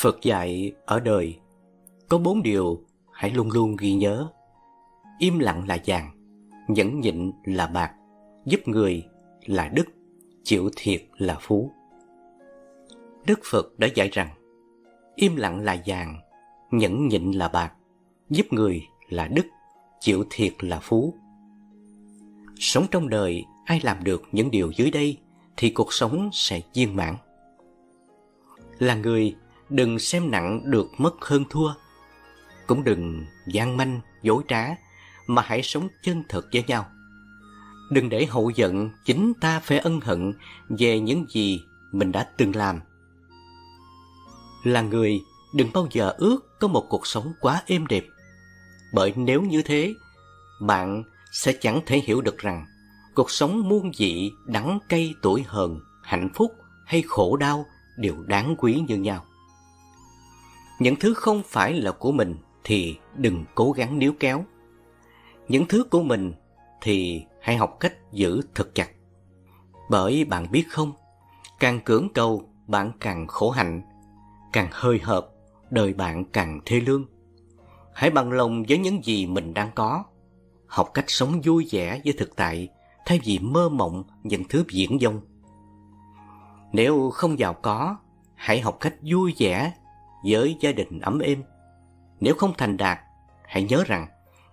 Phật dạy ở đời có bốn điều hãy luôn luôn ghi nhớ. Im lặng là vàng, nhẫn nhịn là bạc, giúp người là đức, chịu thiệt là phú. Đức Phật đã dạy rằng im lặng là vàng, nhẫn nhịn là bạc, giúp người là đức, chịu thiệt là phú. Sống trong đời, ai làm được những điều dưới đây thì cuộc sống sẽ viên mãn. Là người, đừng xem nặng được mất hơn thua. Cũng đừng gian manh, dối trá, mà hãy sống chân thật với nhau. Đừng để hậu giận chính ta phải ân hận về những gì mình đã từng làm. Là người, đừng bao giờ ước có một cuộc sống quá êm đẹp. Bởi nếu như thế, bạn sẽ chẳng thể hiểu được rằng cuộc sống muôn dị đắng cay, tuổi hờn, hạnh phúc hay khổ đau đều đáng quý như nhau. Những thứ không phải là của mình thì đừng cố gắng níu kéo. Những thứ của mình thì hãy học cách giữ thật chặt. Bởi bạn biết không, càng cưỡng cầu bạn càng khổ hạnh, càng hơi hợp, đời bạn càng thê lương. Hãy bằng lòng với những gì mình đang có, học cách sống vui vẻ với thực tại thay vì mơ mộng những thứ viễn vông. Nếu không giàu có, hãy học cách vui vẻ với gia đình ấm êm. Nếu không thành đạt, hãy nhớ rằng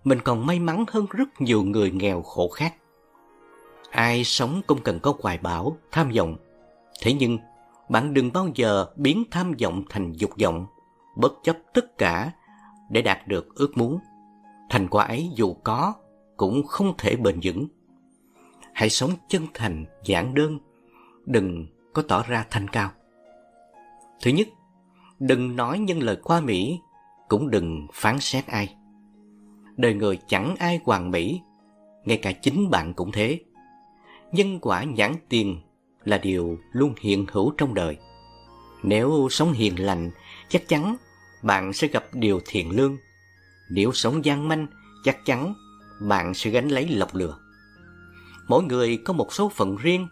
mình còn may mắn hơn rất nhiều người nghèo khổ khác. Ai sống cũng cần có hoài bão, tham vọng. Thế nhưng, bạn đừng bao giờ biến tham vọng thành dục vọng, bất chấp tất cả để đạt được ước muốn. Thành quả ấy dù có, cũng không thể bền vững. Hãy sống chân thành, giản đơn, đừng có tỏ ra thanh cao. Thứ nhất, đừng nói những lời qua mỹ, cũng đừng phán xét ai. Đời người chẳng ai hoàn mỹ, ngay cả chính bạn cũng thế. Nhân quả nhãn tiền là điều luôn hiện hữu trong đời. Nếu sống hiền lành, chắc chắn bạn sẽ gặp điều thiện lương. Nếu sống gian manh, chắc chắn bạn sẽ gánh lấy lọc lừa. Mỗi người có một số phận riêng,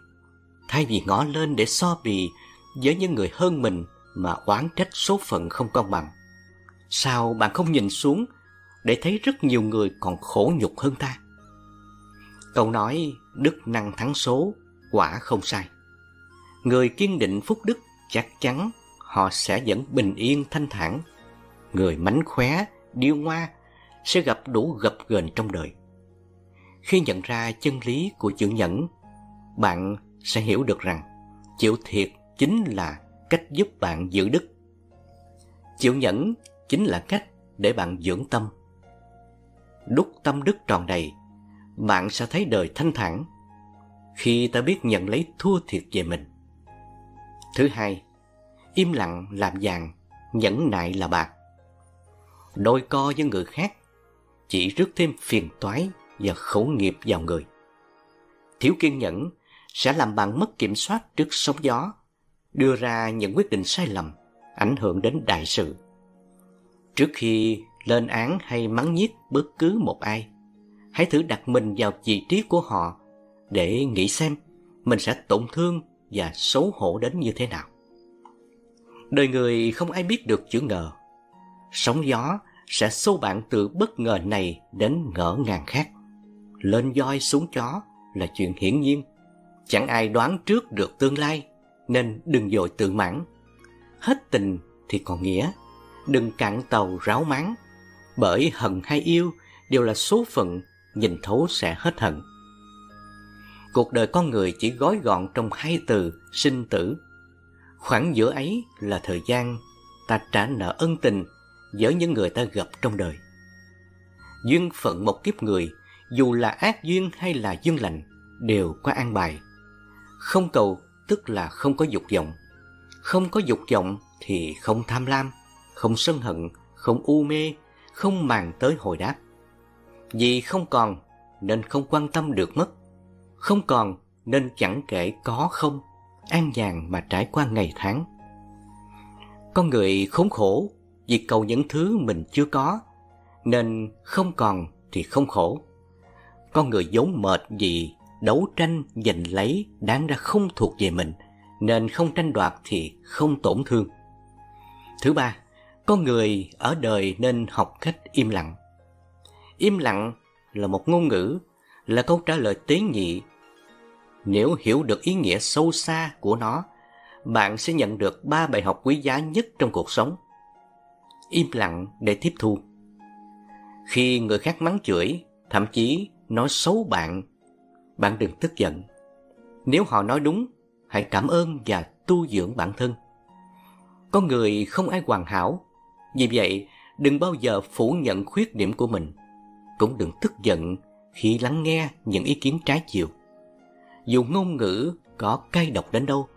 thay vì ngõ lên để so bì với những người hơn mình mà oán trách số phận không công bằng. Sao bạn không nhìn xuống để thấy rất nhiều người còn khổ nhục hơn ta? Câu nói đức năng thắng số quả không sai. Người kiên định phúc đức chắc chắn họ sẽ vẫn bình yên thanh thản. Người mánh khóe, điêu ngoa sẽ gặp đủ gập ghềnh trong đời. Khi nhận ra chân lý của chữ nhẫn, bạn sẽ hiểu được rằng chịu thiệt chính là cách giúp bạn giữ đức. Chịu nhẫn chính là cách để bạn dưỡng tâm. Đúc tâm đức tròn đầy, bạn sẽ thấy đời thanh thản khi ta biết nhận lấy thua thiệt về mình. Thứ hai, im lặng làm vàng, nhẫn nại là bạc. Đôi co với người khác chỉ rước thêm phiền toái và khẩu nghiệp vào người. Thiếu kiên nhẫn sẽ làm bạn mất kiểm soát trước sóng gió, đưa ra những quyết định sai lầm, ảnh hưởng đến đại sự. Trước khi lên án hay mắng nhiếc bất cứ một ai, hãy thử đặt mình vào vị trí của họ để nghĩ xem mình sẽ tổn thương và xấu hổ đến như thế nào. Đời người không ai biết được chữ ngờ. Sóng gió sẽ xô bạn từ bất ngờ này đến ngỡ ngàng khác. Lên voi xuống chó là chuyện hiển nhiên. Chẳng ai đoán trước được tương lai, nên đừng dội tự mãn. Hết tình thì còn nghĩa, đừng cạn tàu ráo máng. Bởi hận hay yêu đều là số phận, nhìn thấu sẽ hết hận. Cuộc đời con người chỉ gói gọn trong hai từ sinh tử. Khoảng giữa ấy là thời gian ta trả nợ ân tình với những người ta gặp trong đời. Duyên phận một kiếp người, dù là ác duyên hay là duyên lành, đều có an bài. Không cầu tức là không có dục vọng. Không có dục vọng thì không tham lam, không sân hận, không u mê, không màng tới hồi đáp. Vì không còn nên không quan tâm được mất. Không còn nên chẳng kể có không, an nhàn mà trải qua ngày tháng. Con người khốn khổ vì cầu những thứ mình chưa có, nên không còn thì không khổ. Con người vốn mệt vì đấu tranh giành lấy đáng ra không thuộc về mình, nên không tranh đoạt thì không tổn thương. Thứ ba, con người ở đời nên học cách im lặng. Im lặng là một ngôn ngữ, là câu trả lời tế nhị. Nếu hiểu được ý nghĩa sâu xa của nó, bạn sẽ nhận được ba bài học quý giá nhất trong cuộc sống. Im lặng để tiếp thu. Khi người khác mắng chửi, thậm chí nói xấu bạn, bạn đừng tức giận. Nếu họ nói đúng, hãy cảm ơn và tu dưỡng bản thân. Con người không ai hoàn hảo, vì vậy đừng bao giờ phủ nhận khuyết điểm của mình. Cũng đừng tức giận khi lắng nghe những ý kiến trái chiều. Dù ngôn ngữ có cay độc đến đâu,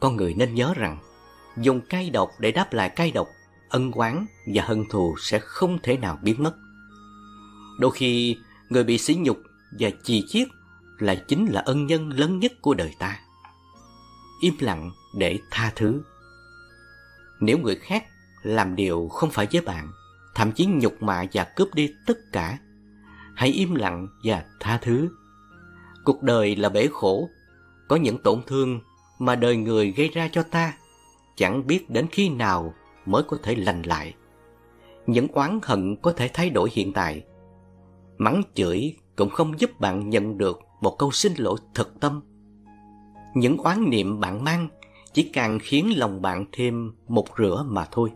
con người nên nhớ rằng dùng cay độc để đáp lại cay độc, ân oán và hận thù sẽ không thể nào biến mất. Đôi khi người bị sỉ nhục và chì chiết lại chính là ân nhân lớn nhất của đời ta. Im lặng để tha thứ. Nếu người khác làm điều không phải với bạn, thậm chí nhục mạ và cướp đi tất cả, hãy im lặng và tha thứ. Cuộc đời là bể khổ, có những tổn thương mà đời người gây ra cho ta, chẳng biết đến khi nào mới có thể lành lại. Những oán hận có thể thay đổi hiện tại. Mắng chửi cũng không giúp bạn nhận được một câu xin lỗi thật tâm. Những oán niệm bạn mang chỉ càng khiến lòng bạn thêm một rửa mà thôi.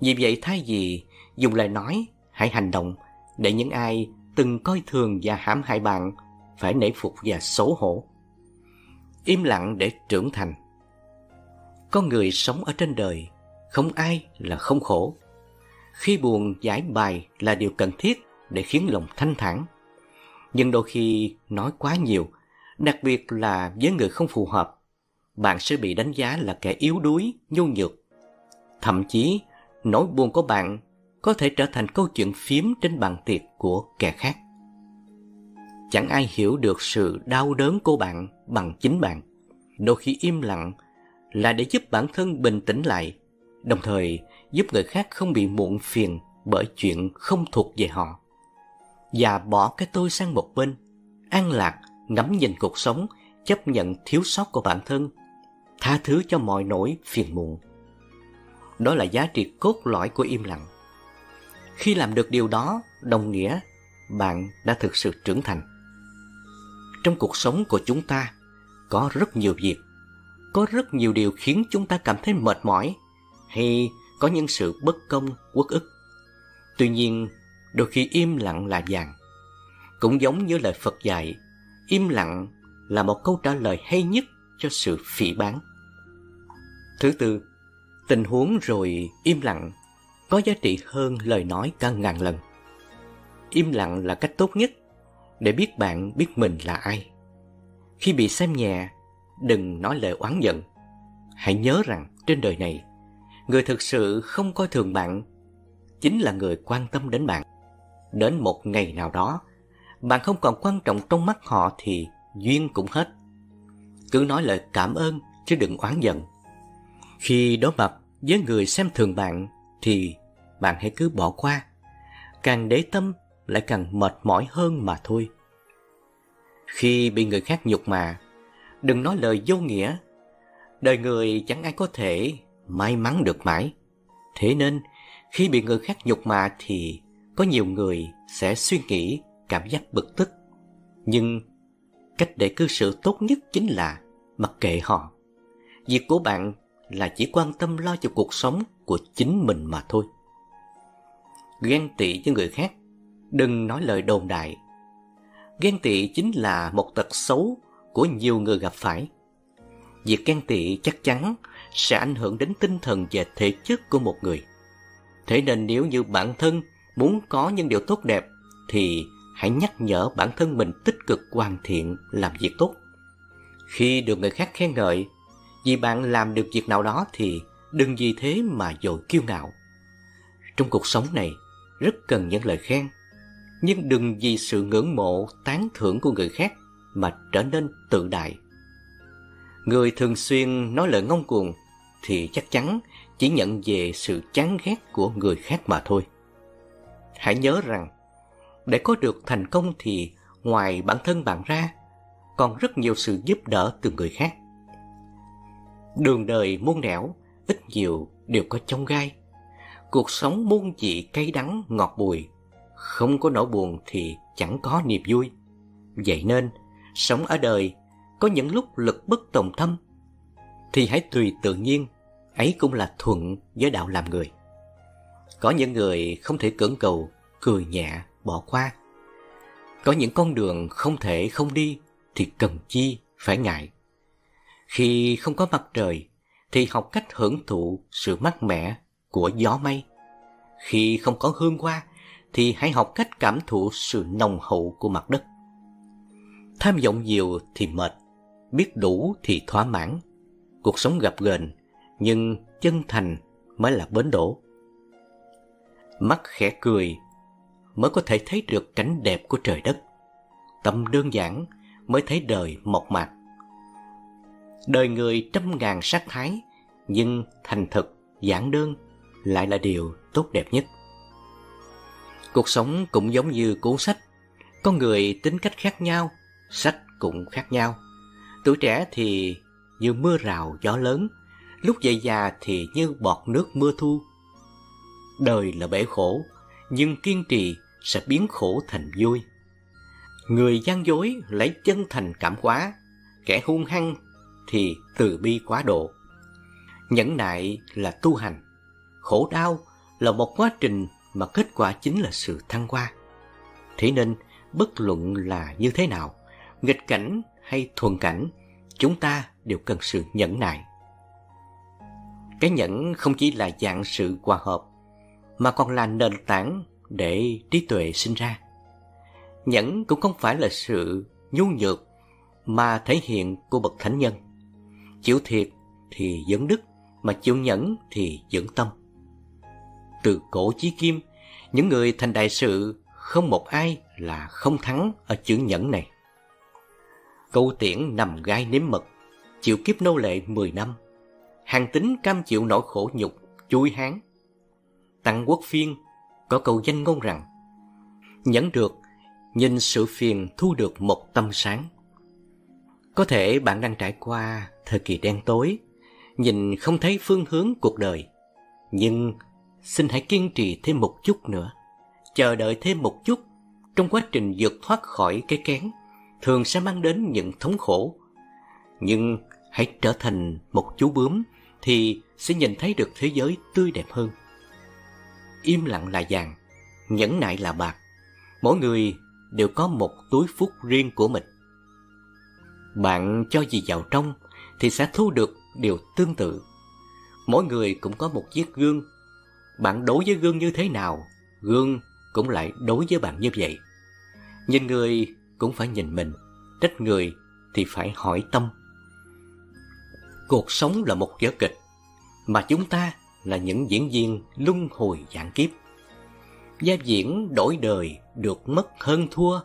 Vì vậy thay vì dùng lời nói, hãy hành động để những ai từng coi thường và hãm hại bạn phải nể phục và xấu hổ. Im lặng để trưởng thành. Con người sống ở trên đời, không ai là không khổ. Khi buồn giải bài là điều cần thiết để khiến lòng thanh thản. Nhưng đôi khi nói quá nhiều, đặc biệt là với người không phù hợp, bạn sẽ bị đánh giá là kẻ yếu đuối, nhu nhược. Thậm chí, nỗi buồn của bạn có thể trở thành câu chuyện phiếm trên bàn tiệc của kẻ khác. Chẳng ai hiểu được sự đau đớn của bạn bằng chính bạn. Đôi khi im lặng là để giúp bản thân bình tĩnh lại, đồng thời giúp người khác không bị muộn phiền bởi chuyện không thuộc về họ. Và bỏ cái tôi sang một bên, an lạc, ngắm nhìn cuộc sống, chấp nhận thiếu sót của bản thân, tha thứ cho mọi nỗi phiền muộn. Đó là giá trị cốt lõi của im lặng. Khi làm được điều đó, đồng nghĩa bạn đã thực sự trưởng thành. Trong cuộc sống của chúng ta có rất nhiều việc, có rất nhiều điều khiến chúng ta cảm thấy mệt mỏi hay có những sự bất công, uất ức. Tuy nhiên, đôi khi im lặng là vàng. Cũng giống như lời Phật dạy, im lặng là một câu trả lời hay nhất cho sự phỉ bán. Thứ tư, tình huống rồi im lặng có giá trị hơn lời nói cả ngàn lần. Im lặng là cách tốt nhất để biết bạn biết mình là ai. Khi bị xem nhẹ, đừng nói lời oán giận. Hãy nhớ rằng trên đời này, người thực sự không coi thường bạn chính là người quan tâm đến bạn. Đến một ngày nào đó, bạn không còn quan trọng trong mắt họ thì duyên cũng hết. Cứ nói lời cảm ơn chứ đừng oán giận. Khi đối mặt với người xem thường bạn thì bạn hãy cứ bỏ qua. Càng để tâm lại càng mệt mỏi hơn mà thôi. Khi bị người khác nhục mà, đừng nói lời vô nghĩa. Đời người chẳng ai có thể may mắn được mãi. Thế nên, khi bị người khác nhục mà thì có nhiều người sẽ suy nghĩ cảm giác bực tức. Nhưng cách để cư xử tốt nhất chính là mặc kệ họ. Việc của bạn là chỉ quan tâm lo cho cuộc sống của chính mình mà thôi. Ghen tị với người khác, đừng nói lời đồn đại. Ghen tị chính là một tật xấu của nhiều người gặp phải. Việc ghen tị chắc chắn sẽ ảnh hưởng đến tinh thần và thể chất của một người. Thế nên nếu như bản thân muốn có những điều tốt đẹp thì hãy nhắc nhở bản thân mình tích cực hoàn thiện làm việc tốt. Khi được người khác khen ngợi, vì bạn làm được việc nào đó thì đừng vì thế mà dội kiêu ngạo. Trong cuộc sống này, rất cần những lời khen, nhưng đừng vì sự ngưỡng mộ, tán thưởng của người khác mà trở nên tự đại. Người thường xuyên nói lời ngông cuồng thì chắc chắn chỉ nhận về sự chán ghét của người khác mà thôi. Hãy nhớ rằng, để có được thành công thì ngoài bản thân bạn ra, còn rất nhiều sự giúp đỡ từ người khác. Đường đời muôn nẻo, ít nhiều đều có chông gai. Cuộc sống muôn dị cay đắng ngọt bùi, không có nỗi buồn thì chẳng có niềm vui. Vậy nên, sống ở đời có những lúc lực bất tòng tâm, thì hãy tùy tự nhiên, ấy cũng là thuận với đạo làm người. Có những người không thể cưỡng cầu, cười nhẹ, bỏ qua. Có những con đường không thể không đi thì cần chi phải ngại. Khi không có mặt trời thì học cách hưởng thụ sự mát mẻ của gió mây. Khi không có hương hoa thì hãy học cách cảm thụ sự nồng hậu của mặt đất. Tham vọng nhiều thì mệt, biết đủ thì thỏa mãn. Cuộc sống gặp gềnh, nhưng chân thành mới là bến đỗ. Mắt khẽ cười mới có thể thấy được cảnh đẹp của trời đất. Tâm đơn giản mới thấy đời mộc mạc. Đời người trăm ngàn sắc thái, nhưng thành thực, giản đơn lại là điều tốt đẹp nhất. Cuộc sống cũng giống như cuốn sách, con người tính cách khác nhau, sách cũng khác nhau. Tuổi trẻ thì như mưa rào gió lớn, lúc dậy già thì như bọt nước mưa thu. Đời là bể khổ, nhưng kiên trì sẽ biến khổ thành vui. Người gian dối lấy chân thành cảm hóa kẻ hung hăng thì từ bi quá độ. Nhẫn nại là tu hành, khổ đau là một quá trình mà kết quả chính là sự thăng hoa. Thế nên, bất luận là như thế nào, nghịch cảnh hay thuận cảnh, chúng ta đều cần sự nhẫn nại. Cái nhẫn không chỉ là dạng sự hòa hợp, mà còn là nền tảng để trí tuệ sinh ra. Nhẫn cũng không phải là sự nhu nhược mà thể hiện của bậc thánh nhân. Chịu thiệt thì dẫn đức, mà chịu nhẫn thì dưỡng tâm. Từ cổ chí kim, những người thành đại sự không một ai là không thắng ở chữ nhẫn này. Câu tiễn nằm gai nếm mật, chịu kiếp nô lệ 10 năm, hàng tính cam chịu nỗi khổ nhục, chui hán. Tăng quốc phiên có câu danh ngôn rằng Nhẫn được, nhìn sự phiền thu được một tâm sáng. Có thể bạn đang trải qua thời kỳ đen tối, nhìn không thấy phương hướng cuộc đời. Nhưng xin hãy kiên trì thêm một chút nữa, chờ đợi thêm một chút trong quá trình vượt thoát khỏi cái kén, thường sẽ mang đến những thống khổ. Nhưng hãy trở thành một chú bướm thì sẽ nhìn thấy được thế giới tươi đẹp hơn. Im lặng là vàng, nhẫn nại là bạc. Mỗi người đều có một túi phúc riêng của mình. Bạn cho gì vào trong thì sẽ thu được điều tương tự. Mỗi người cũng có một chiếc gương. Bạn đối với gương như thế nào, gương cũng lại đối với bạn như vậy. Nhìn người cũng phải nhìn mình, trách người thì phải hỏi tâm. Cuộc sống là một vở kịch, mà chúng ta là những diễn viên luân hồi dạng kiếp. Gia diễn đổi đời được mất hơn thua,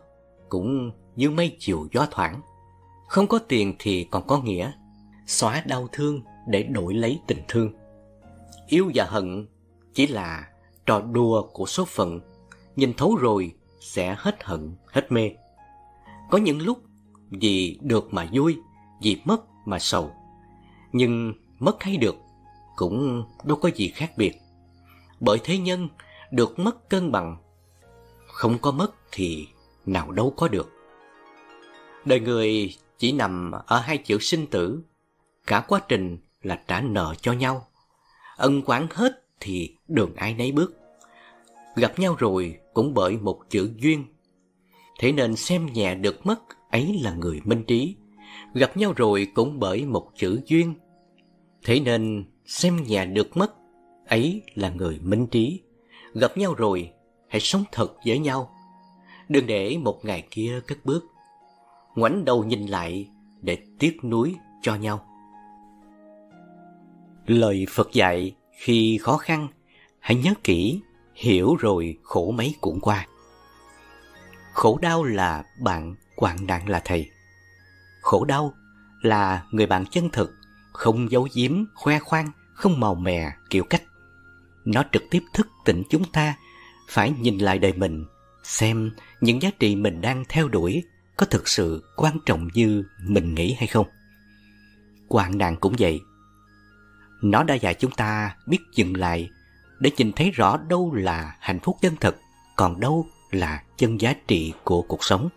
cũng như mây chiều gió thoảng. Không có tiền thì còn có nghĩa, xóa đau thương để đổi lấy tình thương. Yêu và hận chỉ là trò đùa của số phận, nhìn thấu rồi sẽ hết hận, hết mê. Có những lúc vì được mà vui, vì mất mà sầu. Nhưng mất hay được cũng đâu có gì khác biệt. Bởi thế nhân được mất cân bằng, không có mất thì nào đâu có được. Đời người chỉ nằm ở hai chữ sinh tử, cả quá trình là trả nợ cho nhau. Ân quán hết thì đường ai nấy bước. Gặp nhau rồi cũng bởi một chữ duyên. Thế nên xem nhẹ được mất ấy là người minh trí. Gặp nhau rồi cũng bởi một chữ duyên. Thế nên xem nhà được mất ấy là người minh trí. Gặp nhau rồi, hãy sống thật với nhau. Đừng để một ngày kia cất bước. Ngoảnh đầu nhìn lại để tiếc nuối cho nhau. Lời Phật dạy khi khó khăn, hãy nhớ kỹ, hiểu rồi khổ mấy cũng qua. Khổ đau là bạn, hoạn nạn là thầy. Khổ đau là người bạn chân thực, không giấu giếm, khoe khoang, không màu mè, kiểu cách. Nó trực tiếp thức tỉnh chúng ta phải nhìn lại đời mình, xem những giá trị mình đang theo đuổi có thực sự quan trọng như mình nghĩ hay không. Hoạn nạn cũng vậy. Nó đã dạy chúng ta biết dừng lại để nhìn thấy rõ đâu là hạnh phúc chân thực, còn đâu là chân giá trị của cuộc sống.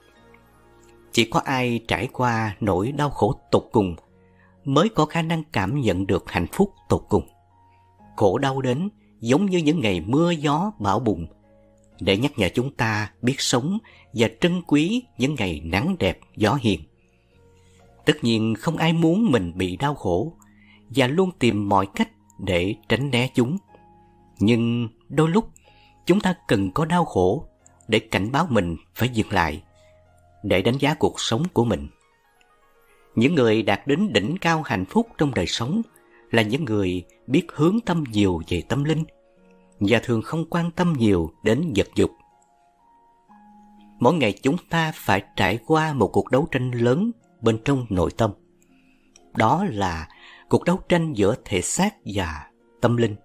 Chỉ có ai trải qua nỗi đau khổ tột cùng mới có khả năng cảm nhận được hạnh phúc tột cùng. Khổ đau đến giống như những ngày mưa gió bão bùng để nhắc nhở chúng ta biết sống và trân quý những ngày nắng đẹp gió hiền. Tất nhiên không ai muốn mình bị đau khổ và luôn tìm mọi cách để tránh né chúng. Nhưng đôi lúc chúng ta cần có đau khổ để cảnh báo mình phải dừng lại, để đánh giá cuộc sống của mình. Những người đạt đến đỉnh cao hạnh phúc trong đời sống là những người biết hướng tâm nhiều về tâm linh và thường không quan tâm nhiều đến vật dục. Mỗi ngày chúng ta phải trải qua một cuộc đấu tranh lớn bên trong nội tâm. Đó là cuộc đấu tranh giữa thể xác và tâm linh.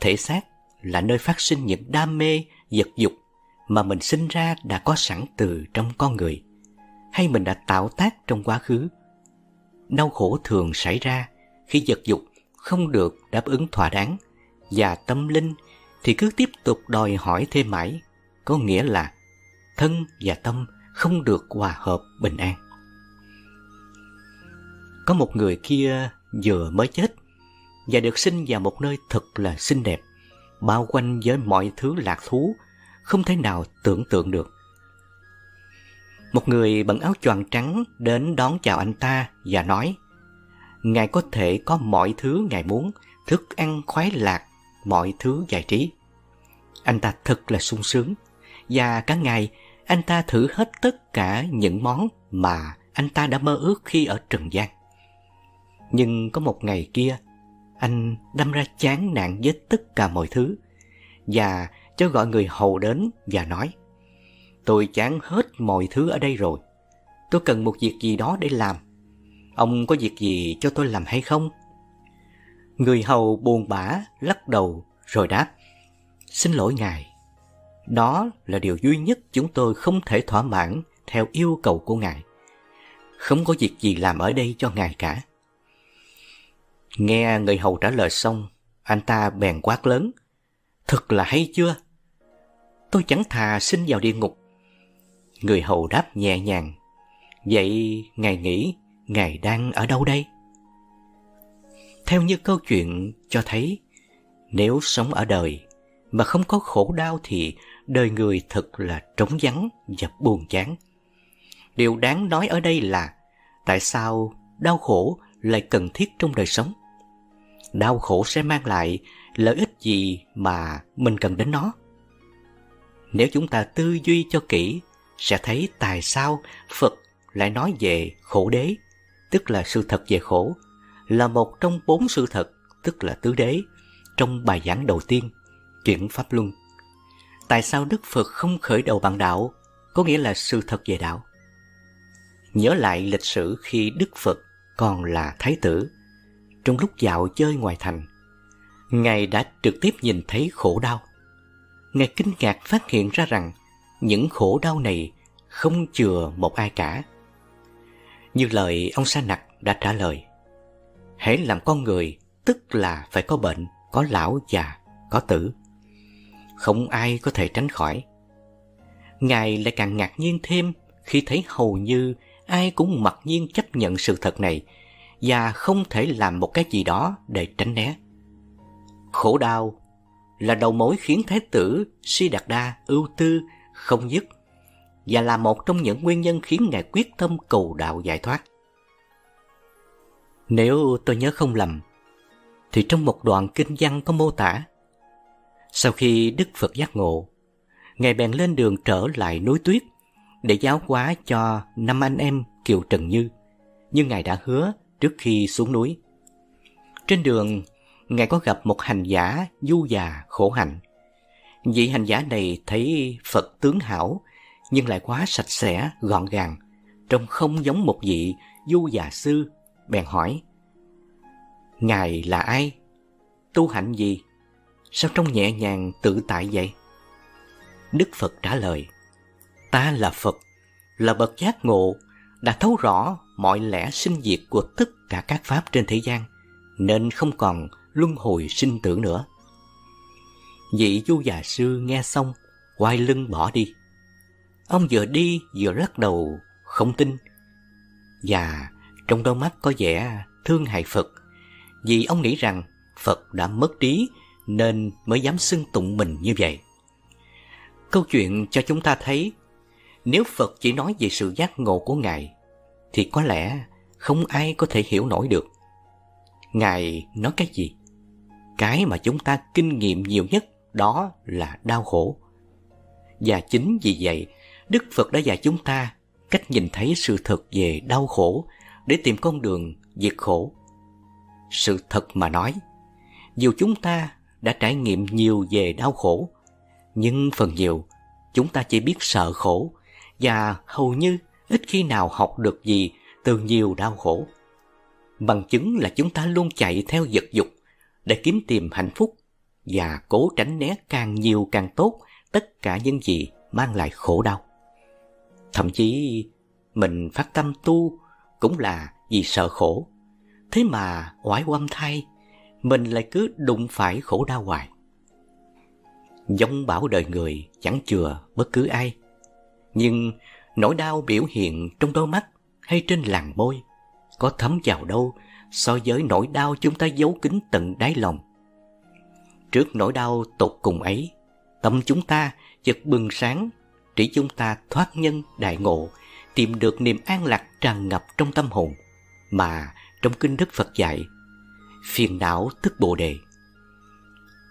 Thể xác là nơi phát sinh những đam mê, vật dục mà mình sinh ra đã có sẵn từ trong con người, hay mình đã tạo tác trong quá khứ. Đau khổ thường xảy ra khi vật dục không được đáp ứng thỏa đáng và tâm linh thì cứ tiếp tục đòi hỏi thêm mãi, có nghĩa là thân và tâm không được hòa hợp bình an. Có một người kia vừa mới chết và được sinh vào một nơi thật là xinh đẹp, bao quanh với mọi thứ lạc thú, không thể nào tưởng tượng được. Một người bận áo choàng trắng đến đón chào anh ta và nói Ngài có thể có mọi thứ Ngài muốn, thức ăn khoái lạc, mọi thứ giải trí. Anh ta thật là sung sướng, và cả ngày anh ta thử hết tất cả những món mà anh ta đã mơ ước khi ở Trần gian. Nhưng có một ngày kia, anh đâm ra chán nản với tất cả mọi thứ và cho gọi người hầu đến và nói Tôi chán hết mọi thứ ở đây rồi. Tôi cần một việc gì đó để làm. Ông có việc gì cho tôi làm hay không? Người hầu buồn bã lắc đầu rồi đáp Xin lỗi ngài. Đó là điều duy nhất chúng tôi không thể thỏa mãn theo yêu cầu của ngài. Không có việc gì làm ở đây cho ngài cả. Nghe người hầu trả lời xong, anh ta bèn quát lớn. Thật là hay chưa? Tôi chẳng thà xin vào địa ngục. Người hầu đáp nhẹ nhàng. Vậy ngài nghĩ ngài đang ở đâu đây? Theo như câu chuyện cho thấy, nếu sống ở đời mà không có khổ đau thì đời người thật là trống vắng và buồn chán. Điều đáng nói ở đây là tại sao đau khổ lại cần thiết trong đời sống? đau khổ sẽ mang lại lợi ích gì mà mình cần đến nó. Nếu chúng ta tư duy cho kỹ, sẽ thấy tại sao Phật lại nói về khổ đế, tức là sự thật về khổ, là một trong bốn sự thật, tức là tứ đế, trong bài giảng đầu tiên, chuyển Pháp Luân. Tại sao Đức Phật không khởi đầu bằng đạo, có nghĩa là sự thật về đạo? Nhớ lại lịch sử khi Đức Phật còn là Thái tử, trong lúc dạo chơi ngoài thành. Ngài đã trực tiếp nhìn thấy khổ đau. Ngài kinh ngạc phát hiện ra rằng những khổ đau này không chừa một ai cả. Như lời ông Sa Nặc đã trả lời. Hãy làm con người tức là phải có bệnh, có lão già, có tử. Không ai có thể tránh khỏi. Ngài lại càng ngạc nhiên thêm khi thấy hầu như ai cũng mặc nhiên chấp nhận sự thật này và không thể làm một cái gì đó để tránh né. Khổ đau là đầu mối khiến Thái tử Si Đạt Đa ưu tư không dứt và là một trong những nguyên nhân khiến Ngài quyết tâm cầu đạo giải thoát. Nếu tôi nhớ không lầm, thì trong một đoạn kinh văn có mô tả sau khi Đức Phật giác ngộ, Ngài bèn lên đường trở lại núi tuyết để giáo hóa cho năm anh em Kiều Trần Như, như Ngài đã hứa trước khi xuống núi. Trên đường, Ngài có gặp một hành giả du già khổ hạnh. Vị hành giả này thấy Phật tướng hảo, nhưng lại quá sạch sẽ, gọn gàng, trông không giống một vị du già sư, bèn hỏi. Ngài là ai? Tu hạnh gì? Sao trông nhẹ nhàng tự tại vậy? Đức Phật trả lời, ta là Phật, là bậc giác ngộ, đã thấu rõ mọi lẽ sinh diệt của tất cả các pháp trên thế gian nên không còn luân hồi sinh tử nữa. Vị du già sư nghe xong, quay lưng bỏ đi. Ông vừa đi vừa lắc đầu, không tin. Và trong đôi mắt có vẻ thương hại Phật, vì ông nghĩ rằng Phật đã mất trí nên mới dám xưng tụng mình như vậy. Câu chuyện cho chúng ta thấy, nếu Phật chỉ nói về sự giác ngộ của Ngài, thì có lẽ không ai có thể hiểu nổi được. Ngài nói cái gì? Cái mà chúng ta kinh nghiệm nhiều nhất đó là đau khổ. Và chính vì vậy, Đức Phật đã dạy chúng ta cách nhìn thấy sự thật về đau khổ để tìm con đường diệt khổ. Sự thật mà nói, dù chúng ta đã trải nghiệm nhiều về đau khổ, nhưng phần nhiều chúng ta chỉ biết sợ khổ và hầu như ít khi nào học được gì từ nhiều đau khổ. Bằng chứng là chúng ta luôn chạy theo vật dục để kiếm tìm hạnh phúc và cố tránh né càng nhiều càng tốt tất cả những gì mang lại khổ đau. Thậm chí mình phát tâm tu cũng là vì sợ khổ. Thế mà oải oăm thay, mình lại cứ đụng phải khổ đau hoài. Giống bảo đời người chẳng chừa bất cứ ai. Nhưng nỗi đau biểu hiện trong đôi mắt hay trên làn môi có thấm vào đâu so với nỗi đau chúng ta giấu kín tận đáy lòng. Trước nỗi đau tột cùng ấy, tâm chúng ta chợt bừng sáng, chỉ chúng ta thoát nhân đại ngộ, tìm được niềm an lạc tràn ngập trong tâm hồn, mà trong kinh Đức Phật dạy, phiền não tức bồ đề.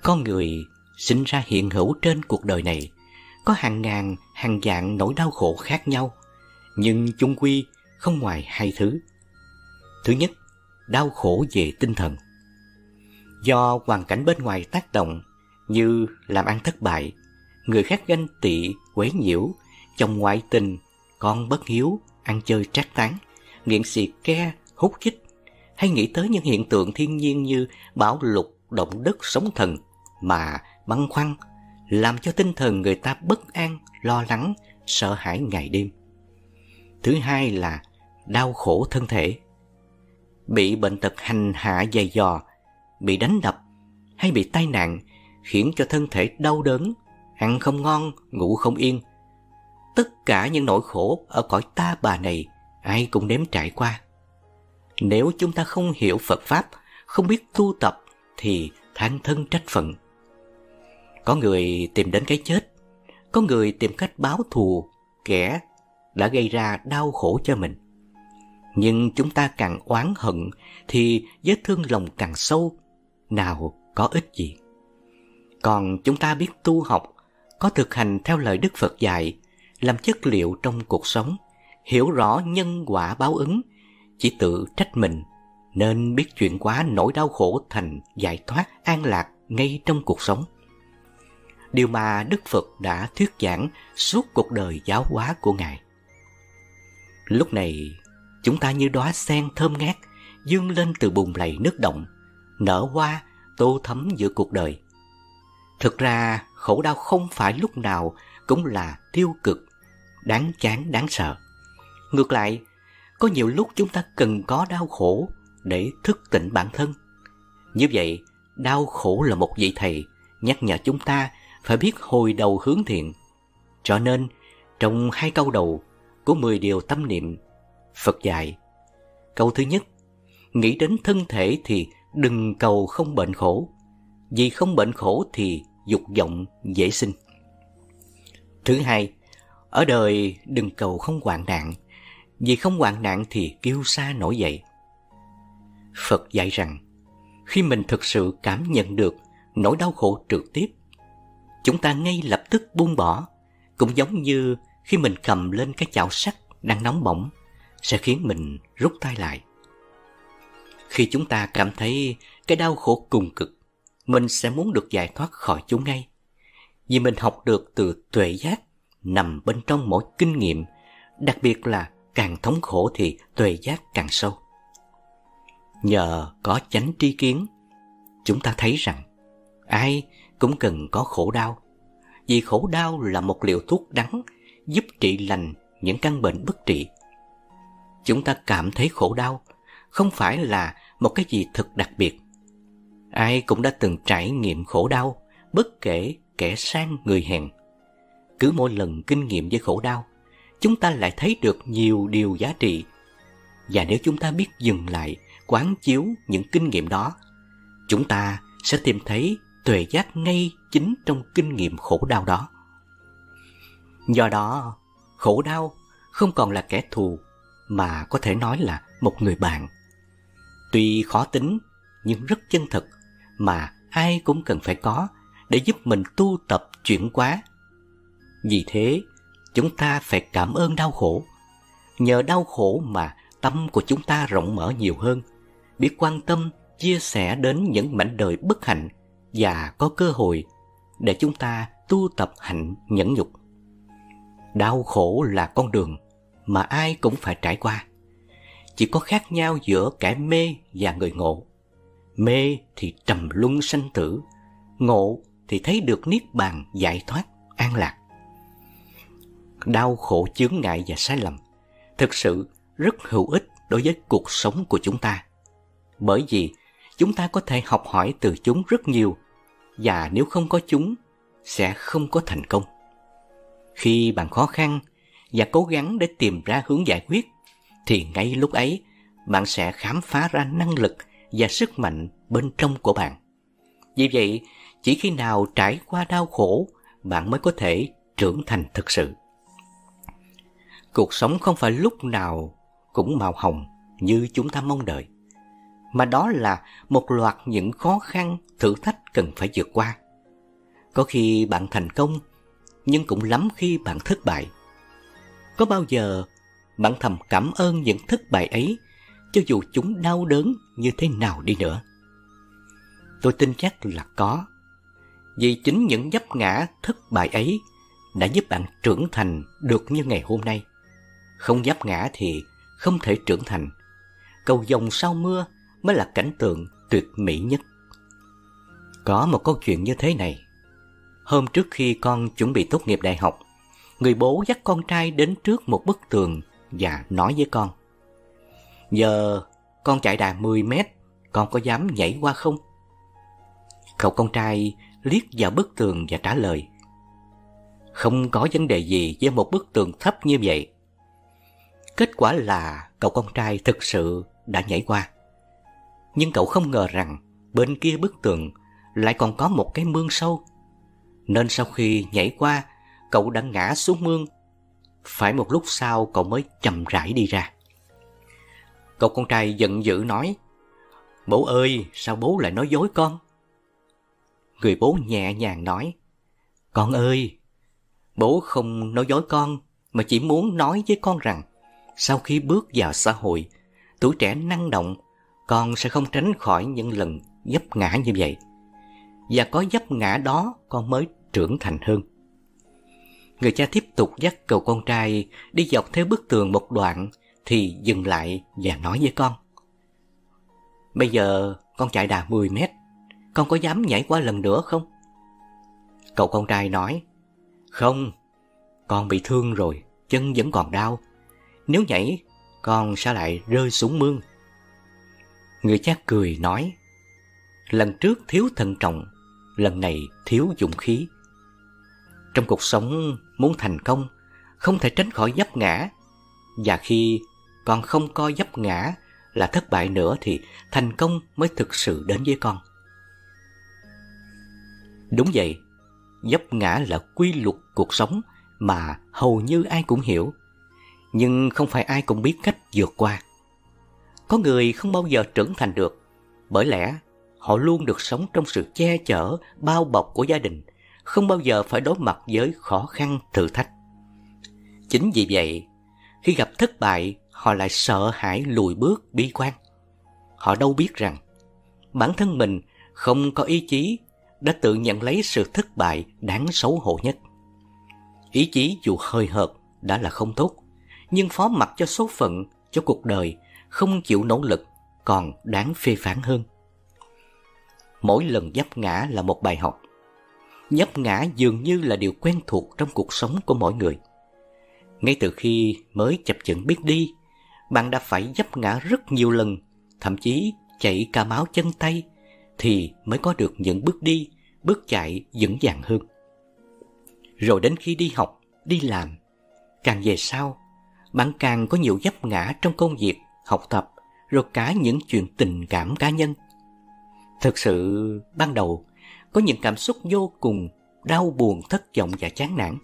Con người sinh ra hiện hữu trên cuộc đời này, có hàng ngàn, hàng dạng nỗi đau khổ khác nhau, nhưng chung quy không ngoài hai thứ. Thứ nhất, đau khổ về tinh thần. Do hoàn cảnh bên ngoài tác động như làm ăn thất bại, người khác ganh tị, quấy nhiễu, chồng ngoại tình, con bất hiếu, ăn chơi trác tán, nghiện xì ke, hút chích, hay nghĩ tới những hiện tượng thiên nhiên như bão lụt, động đất, sóng thần mà băn khoăn, làm cho tinh thần người ta bất an, lo lắng, sợ hãi ngày đêm. Thứ hai là đau khổ thân thể. Bị bệnh tật hành hạ dày dò, bị đánh đập hay bị tai nạn khiến cho thân thể đau đớn, ăn không ngon, ngủ không yên. Tất cả những nỗi khổ ở cõi ta bà này ai cũng nếm trải qua. Nếu chúng ta không hiểu Phật Pháp, không biết tu tập thì than thân trách phận. Có người tìm đến cái chết, có người tìm cách báo thù kẻ đã gây ra đau khổ cho mình. Nhưng chúng ta càng oán hận thì vết thương lòng càng sâu, nào có ích gì. Còn chúng ta biết tu học, có thực hành theo lời Đức Phật dạy, làm chất liệu trong cuộc sống, hiểu rõ nhân quả báo ứng, chỉ tự trách mình, nên biết chuyển hóa nỗi đau khổ thành giải thoát an lạc ngay trong cuộc sống. Điều mà Đức Phật đã thuyết giảng suốt cuộc đời giáo hóa của Ngài. Lúc này, chúng ta như đóa sen thơm ngát, dương lên từ bùn lầy nước động, nở hoa, tô thấm giữa cuộc đời. Thực ra, khổ đau không phải lúc nào cũng là tiêu cực, đáng chán, đáng sợ. Ngược lại, có nhiều lúc chúng ta cần có đau khổ để thức tỉnh bản thân. Như vậy, đau khổ là một vị thầy nhắc nhở chúng ta phải biết hồi đầu hướng thiện. Cho nên, trong hai câu đầu của 10 điều tâm niệm, Phật dạy. Câu thứ nhất, nghĩ đến thân thể thì đừng cầu không bệnh khổ, vì không bệnh khổ thì dục vọng dễ sinh. Thứ hai, ở đời đừng cầu không hoạn nạn, vì không hoạn nạn thì kêu xa nổi dậy. Phật dạy rằng, khi mình thực sự cảm nhận được nỗi đau khổ trực tiếp, chúng ta ngay lập tức buông bỏ, cũng giống như khi mình cầm lên cái chảo sắt đang nóng bỏng, sẽ khiến mình rút tay lại. Khi chúng ta cảm thấy cái đau khổ cùng cực, mình sẽ muốn được giải thoát khỏi chúng ngay. Vì mình học được từ tuệ giác nằm bên trong mỗi kinh nghiệm, đặc biệt là càng thống khổ thì tuệ giác càng sâu. Nhờ có chánh tri kiến, chúng ta thấy rằng ai cũng cần có khổ đau. Vì khổ đau là một liều thuốc đắng giúp trị lành những căn bệnh bất trị. Chúng ta cảm thấy khổ đau không phải là một cái gì thật đặc biệt. Ai cũng đã từng trải nghiệm khổ đau, bất kể kẻ sang người hèn. Cứ mỗi lần kinh nghiệm với khổ đau, chúng ta lại thấy được nhiều điều giá trị. Và nếu chúng ta biết dừng lại, quán chiếu những kinh nghiệm đó, chúng ta sẽ tìm thấy tuệ giác ngay chính trong kinh nghiệm khổ đau đó. Do đó, khổ đau không còn là kẻ thù mà có thể nói là một người bạn. Tuy khó tính nhưng rất chân thực mà ai cũng cần phải có để giúp mình tu tập chuyển hóa. Vì thế, chúng ta phải cảm ơn đau khổ. Nhờ đau khổ mà tâm của chúng ta rộng mở nhiều hơn, biết quan tâm, chia sẻ đến những mảnh đời bất hạnh và có cơ hội để chúng ta tu tập hạnh nhẫn nhục. Đau khổ là con đường mà ai cũng phải trải qua. Chỉ có khác nhau giữa kẻ mê và người ngộ. Mê thì trầm luân sanh tử, ngộ thì thấy được niết bàn giải thoát, an lạc. Đau khổ chướng ngại và sai lầm thực sự rất hữu ích đối với cuộc sống của chúng ta. Bởi vì chúng ta có thể học hỏi từ chúng rất nhiều và nếu không có chúng sẽ không có thành công. Khi bạn khó khăn và cố gắng để tìm ra hướng giải quyết thì ngay lúc ấy bạn sẽ khám phá ra năng lực và sức mạnh bên trong của bạn. Vì vậy, chỉ khi nào trải qua đau khổ, bạn mới có thể trưởng thành thực sự. Cuộc sống không phải lúc nào cũng màu hồng như chúng ta mong đợi, mà đó là một loạt những khó khăn, thử thách cần phải vượt qua. Có khi bạn thành công, nhưng cũng lắm khi bạn thất bại. Có bao giờ bạn thầm cảm ơn những thất bại ấy, cho dù chúng đau đớn như thế nào đi nữa? Tôi tin chắc là có. Vì chính những vấp ngã thất bại ấy đã giúp bạn trưởng thành được như ngày hôm nay. Không vấp ngã thì không thể trưởng thành. Cầu dòng sau mưa mới là cảnh tượng tuyệt mỹ nhất. Có một câu chuyện như thế này. Hôm trước khi con chuẩn bị tốt nghiệp đại học, người bố dắt con trai đến trước một bức tường và nói với con. Giờ con chạy đà 10 mét, con có dám nhảy qua không? Cậu con trai liếc vào bức tường và trả lời. Không có vấn đề gì với một bức tường thấp như vậy. Kết quả là cậu con trai thực sự đã nhảy qua. Nhưng cậu không ngờ rằng bên kia bức tường lại còn có một cái mương sâu. Nên sau khi nhảy qua, cậu đã ngã xuống mương. Phải một lúc sau cậu mới chậm rãi đi ra. Cậu con trai giận dữ nói, Bố ơi, sao bố lại nói dối con? Người bố nhẹ nhàng nói, Con ơi, bố không nói dối con, mà chỉ muốn nói với con rằng, sau khi bước vào xã hội, tuổi trẻ năng động, con sẽ không tránh khỏi những lần dấp ngã như vậy. Và có dấp ngã đó con mới trưởng thành hơn. Người cha tiếp tục dắt cậu con trai đi dọc theo bức tường một đoạn thì dừng lại và nói với con. Bây giờ con chạy đà 10 mét, con có dám nhảy qua lần nữa không? Cậu con trai nói, không, con bị thương rồi, chân vẫn còn đau. Nếu nhảy, con sẽ lại rơi xuống mương. Người cha cười nói, lần trước thiếu thận trọng, lần này thiếu dũng khí. Trong cuộc sống muốn thành công, không thể tránh khỏi dấp ngã. Và khi còn không coi dấp ngã là thất bại nữa thì thành công mới thực sự đến với con. Đúng vậy, dấp ngã là quy luật cuộc sống mà hầu như ai cũng hiểu, nhưng không phải ai cũng biết cách vượt qua. Có người không bao giờ trưởng thành được, bởi lẽ họ luôn được sống trong sự che chở, bao bọc của gia đình, không bao giờ phải đối mặt với khó khăn, thử thách. Chính vì vậy, khi gặp thất bại, họ lại sợ hãi lùi bước bi quan. Họ đâu biết rằng bản thân mình không có ý chí đã tự nhận lấy sự thất bại đáng xấu hổ nhất. Ý chí dù hơi hợt đã là không tốt, nhưng phó mặc cho số phận, cho cuộc đời, không chịu nỗ lực còn đáng phê phán hơn. Mỗi lần dấp ngã là một bài học. Nhấp ngã dường như là điều quen thuộc trong cuộc sống của mỗi người. Ngay từ khi mới chập chững biết đi, bạn đã phải nhấp ngã rất nhiều lần, thậm chí chảy cả máu chân tay thì mới có được những bước đi, bước chạy vững vàng hơn. Rồi đến khi đi học, đi làm, càng về sau, bạn càng có nhiều dấp ngã trong công việc, học tập, rồi cả những chuyện tình cảm cá nhân. Thực sự, ban đầu, có những cảm xúc vô cùng đau buồn, thất vọng và chán nản.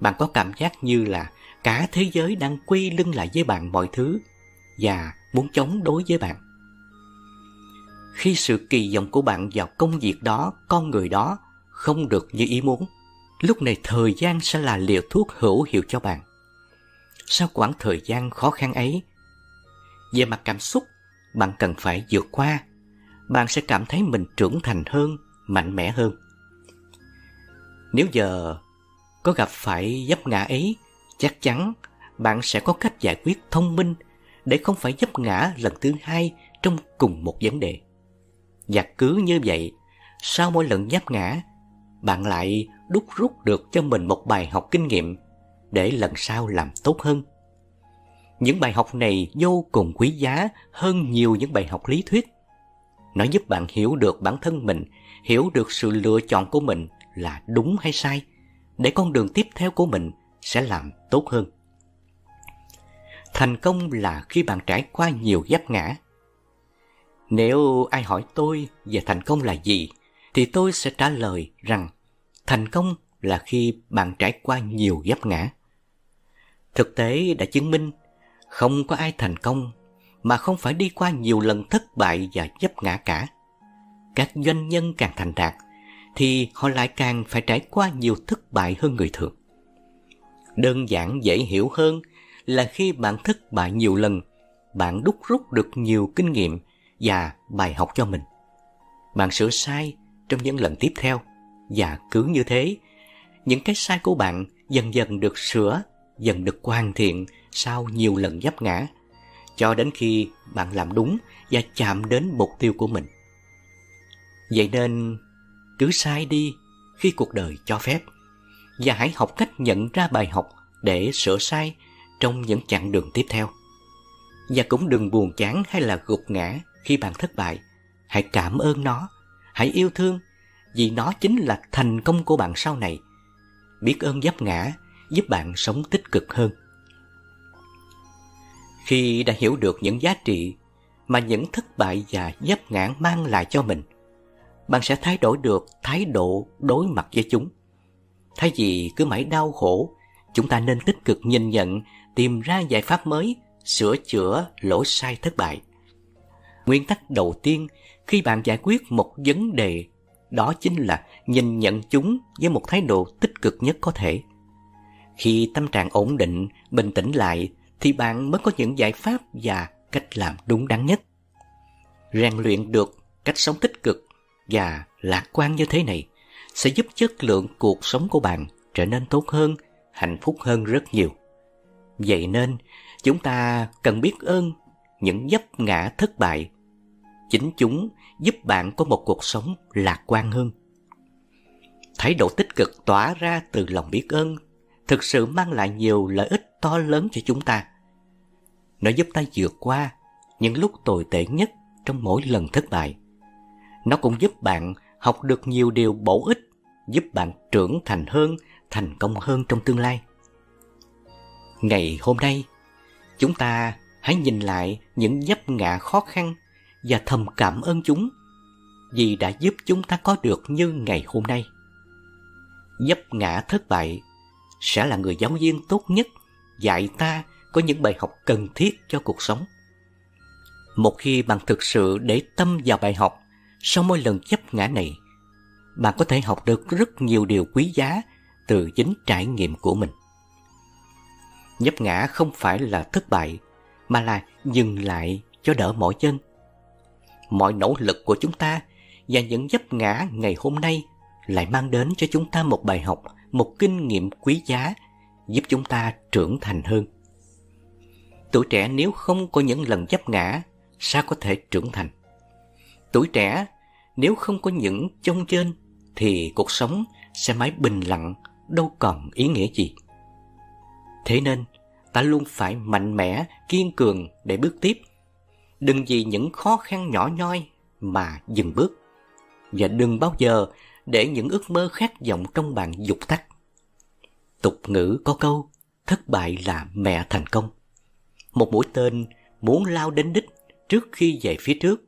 Bạn có cảm giác như là cả thế giới đang quy lưng lại với bạn mọi thứ và muốn chống đối với bạn. Khi sự kỳ vọng của bạn vào công việc đó, con người đó không được như ý muốn, lúc này thời gian sẽ là liều thuốc hữu hiệu cho bạn. Sau quãng thời gian khó khăn ấy, về mặt cảm xúc, bạn cần phải vượt qua. Bạn sẽ cảm thấy mình trưởng thành hơn, mạnh mẽ hơn. Nếu giờ có gặp phải dấp ngã ấy, chắc chắn bạn sẽ có cách giải quyết thông minh để không phải dấp ngã lần thứ hai trong cùng một vấn đề. Và cứ như vậy, sau mỗi lần dấp ngã, bạn lại đúc rút được cho mình một bài học kinh nghiệm để lần sau làm tốt hơn. Những bài học này vô cùng quý giá hơn nhiều những bài học lý thuyết. Nó giúp bạn hiểu được bản thân mình, hiểu được sự lựa chọn của mình là đúng hay sai, để con đường tiếp theo của mình sẽ làm tốt hơn. Thành công là khi bạn trải qua nhiều giáp ngã. Nếu ai hỏi tôi về thành công là gì, thì tôi sẽ trả lời rằng thành công là khi bạn trải qua nhiều giáp ngã. Thực tế đã chứng minh không có ai thành công mà không phải đi qua nhiều lần thất bại và dấp ngã cả. Các doanh nhân càng thành đạt thì họ lại càng phải trải qua nhiều thất bại hơn người thường. Đơn giản dễ hiểu hơn là khi bạn thất bại nhiều lần, bạn đúc rút được nhiều kinh nghiệm và bài học cho mình. Bạn sửa sai trong những lần tiếp theo và cứ như thế, những cái sai của bạn dần dần được sửa, dần được hoàn thiện sau nhiều lần dấp ngã, cho đến khi bạn làm đúng và chạm đến mục tiêu của mình. Vậy nên, cứ sai đi khi cuộc đời cho phép và hãy học cách nhận ra bài học để sửa sai trong những chặng đường tiếp theo. Và cũng đừng buồn chán hay là gục ngã khi bạn thất bại. Hãy cảm ơn nó, hãy yêu thương vì nó chính là thành công của bạn sau này. Biết ơn giáp ngã giúp bạn sống tích cực hơn. Khi đã hiểu được những giá trị mà những thất bại và dấp ngã mang lại cho mình, bạn sẽ thay đổi được thái độ đối mặt với chúng. Thay vì cứ mãi đau khổ, chúng ta nên tích cực nhìn nhận, tìm ra giải pháp mới, sửa chữa lỗi sai thất bại. Nguyên tắc đầu tiên khi bạn giải quyết một vấn đề đó chính là nhìn nhận chúng với một thái độ tích cực nhất có thể. Khi tâm trạng ổn định, bình tĩnh lại thì bạn mới có những giải pháp và cách làm đúng đắn nhất. Rèn luyện được cách sống tích cực và lạc quan như thế này sẽ giúp chất lượng cuộc sống của bạn trở nên tốt hơn, hạnh phúc hơn rất nhiều. Vậy nên, chúng ta cần biết ơn những dấp ngã thất bại. Chính chúng giúp bạn có một cuộc sống lạc quan hơn. Thái độ tích cực tỏa ra từ lòng biết ơn thực sự mang lại nhiều lợi ích to lớn cho chúng ta. Nó giúp ta vượt qua những lúc tồi tệ nhất trong mỗi lần thất bại. Nó cũng giúp bạn học được nhiều điều bổ ích, giúp bạn trưởng thành hơn, thành công hơn trong tương lai. Ngày hôm nay, chúng ta hãy nhìn lại những vấp ngã khó khăn và thầm cảm ơn chúng vì đã giúp chúng ta có được như ngày hôm nay. Vấp ngã thất bại sẽ là người giáo viên tốt nhất dạy ta có những bài học cần thiết cho cuộc sống. Một khi bạn thực sự để tâm vào bài học sau mỗi lần chấp ngã này, bạn có thể học được rất nhiều điều quý giá từ chính trải nghiệm của mình. Nhấp ngã không phải là thất bại, mà là dừng lại cho đỡ mỏi chân. Mọi nỗ lực của chúng ta và những dấp ngã ngày hôm nay lại mang đến cho chúng ta một bài học, một kinh nghiệm quý giá giúp chúng ta trưởng thành hơn. Tuổi trẻ nếu không có những lần vấp ngã, sao có thể trưởng thành? Tuổi trẻ nếu không có những trông trên thì cuộc sống sẽ mãi bình lặng, đâu còn ý nghĩa gì. Thế nên, ta luôn phải mạnh mẽ, kiên cường để bước tiếp. Đừng vì những khó khăn nhỏ nhoi mà dừng bước. Và đừng bao giờ để những ước mơ khát vọng trong bạn dục tắt. Tục ngữ có câu, thất bại là mẹ thành công. Một mũi tên muốn lao đến đích trước khi về phía trước,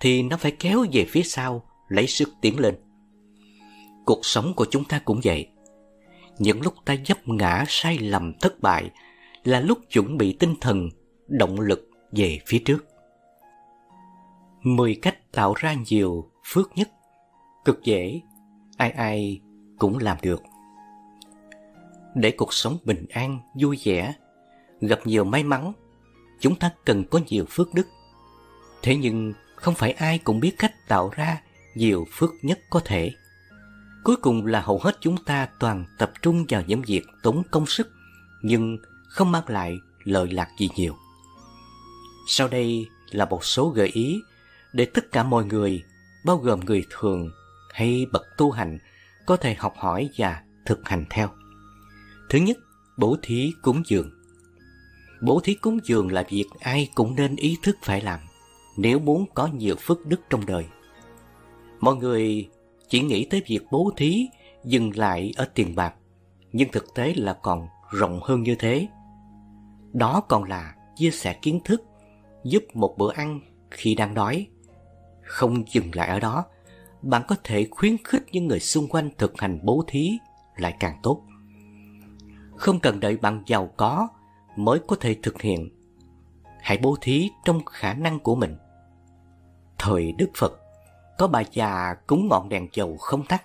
thì nó phải kéo về phía sau, lấy sức tiến lên. Cuộc sống của chúng ta cũng vậy. Những lúc ta dấp ngã sai lầm thất bại là lúc chuẩn bị tinh thần, động lực về phía trước. 10 cách tạo ra nhiều phước nhất Cực dễ, ai ai cũng làm được Để cuộc sống bình an, vui vẻ Gặp nhiều may mắn Chúng ta cần có nhiều phước đức Thế nhưng không phải ai cũng biết cách tạo ra nhiều phước nhất có thể Cuối cùng là hầu hết chúng ta toàn tập trung vào những việc tốn công sức Nhưng không mang lại lợi lạc gì nhiều Sau đây là một số gợi ý để tất cả mọi người, bao gồm người thường hay bậc tu hành, có thể học hỏi và thực hành theo. Thứ nhất, bố thí cúng dường. Bố thí cúng dường là việc ai cũng nên ý thức phải làm nếu muốn có nhiều phước đức trong đời. Mọi người chỉ nghĩ tới việc bố thí dừng lại ở tiền bạc, nhưng thực tế là còn rộng hơn như thế. Đó còn là chia sẻ kiến thức, giúp một bữa ăn khi đang đói, không dừng lại ở đó, bạn có thể khuyến khích những người xung quanh thực hành bố thí lại càng tốt. Không cần đợi bạn giàu có mới có thể thực hiện. Hãy bố thí trong khả năng của mình. Thời Đức Phật, có bà già cúng ngọn đèn dầu không tắt,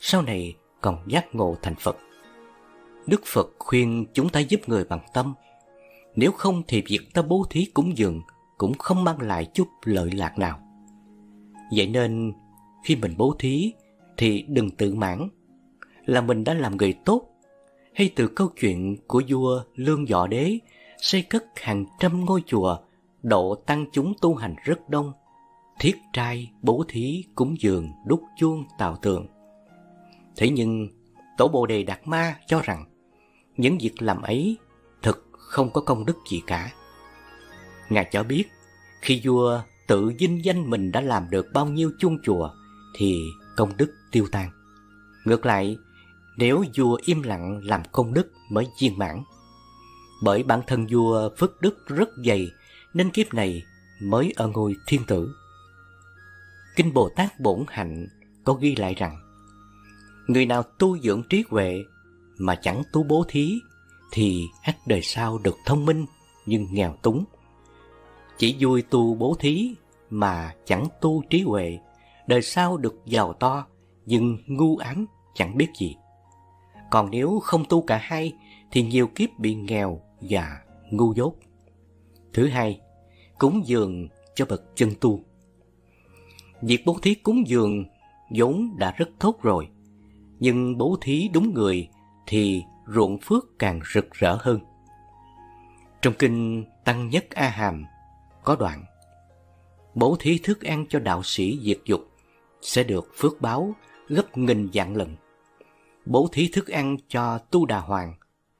sau này còn giác ngộ thành Phật. Đức Phật khuyên chúng ta giúp người bằng tâm, nếu không thì việc ta bố thí cúng dường cũng không mang lại chút lợi lạc nào. Vậy nên khi mình bố thí thì đừng tự mãn là mình đã làm người tốt hay từ câu chuyện của vua Lương Dọ Đế xây cất hàng trăm ngôi chùa độ tăng chúng tu hành rất đông thiết trai bố thí cúng dường đúc chuông tạo tượng. thế nhưng tổ bồ đề đạt ma cho rằng những việc làm ấy thực không có công đức gì cả ngài cho biết khi vua tự vinh danh mình đã làm được bao nhiêu chuông chùa thì công đức tiêu tan. Ngược lại, nếu vua im lặng làm công đức mới viên mãn. Bởi bản thân vua phước đức rất dày nên kiếp này mới ở ngôi thiên tử. Kinh Bồ Tát Bổn Hạnh có ghi lại rằng Người nào tu dưỡng trí huệ mà chẳng tu bố thí thì ắt đời sau được thông minh nhưng nghèo túng. Chỉ vui tu bố thí mà chẳng tu trí huệ, đời sau được giàu to nhưng ngu ám chẳng biết gì. Còn nếu không tu cả hai thì nhiều kiếp bị nghèo và ngu dốt. Thứ hai, cúng dường cho bậc chân tu. Việc bố thí cúng dường vốn đã rất tốt rồi, nhưng bố thí đúng người thì ruộng phước càng rực rỡ hơn. Trong kinh Tăng Nhất A Hàm có đoạn bố thí thức ăn cho đạo sĩ diệt dục sẽ được phước báo gấp nghìn vạn lần. Bố thí thức ăn cho tu đà hoàng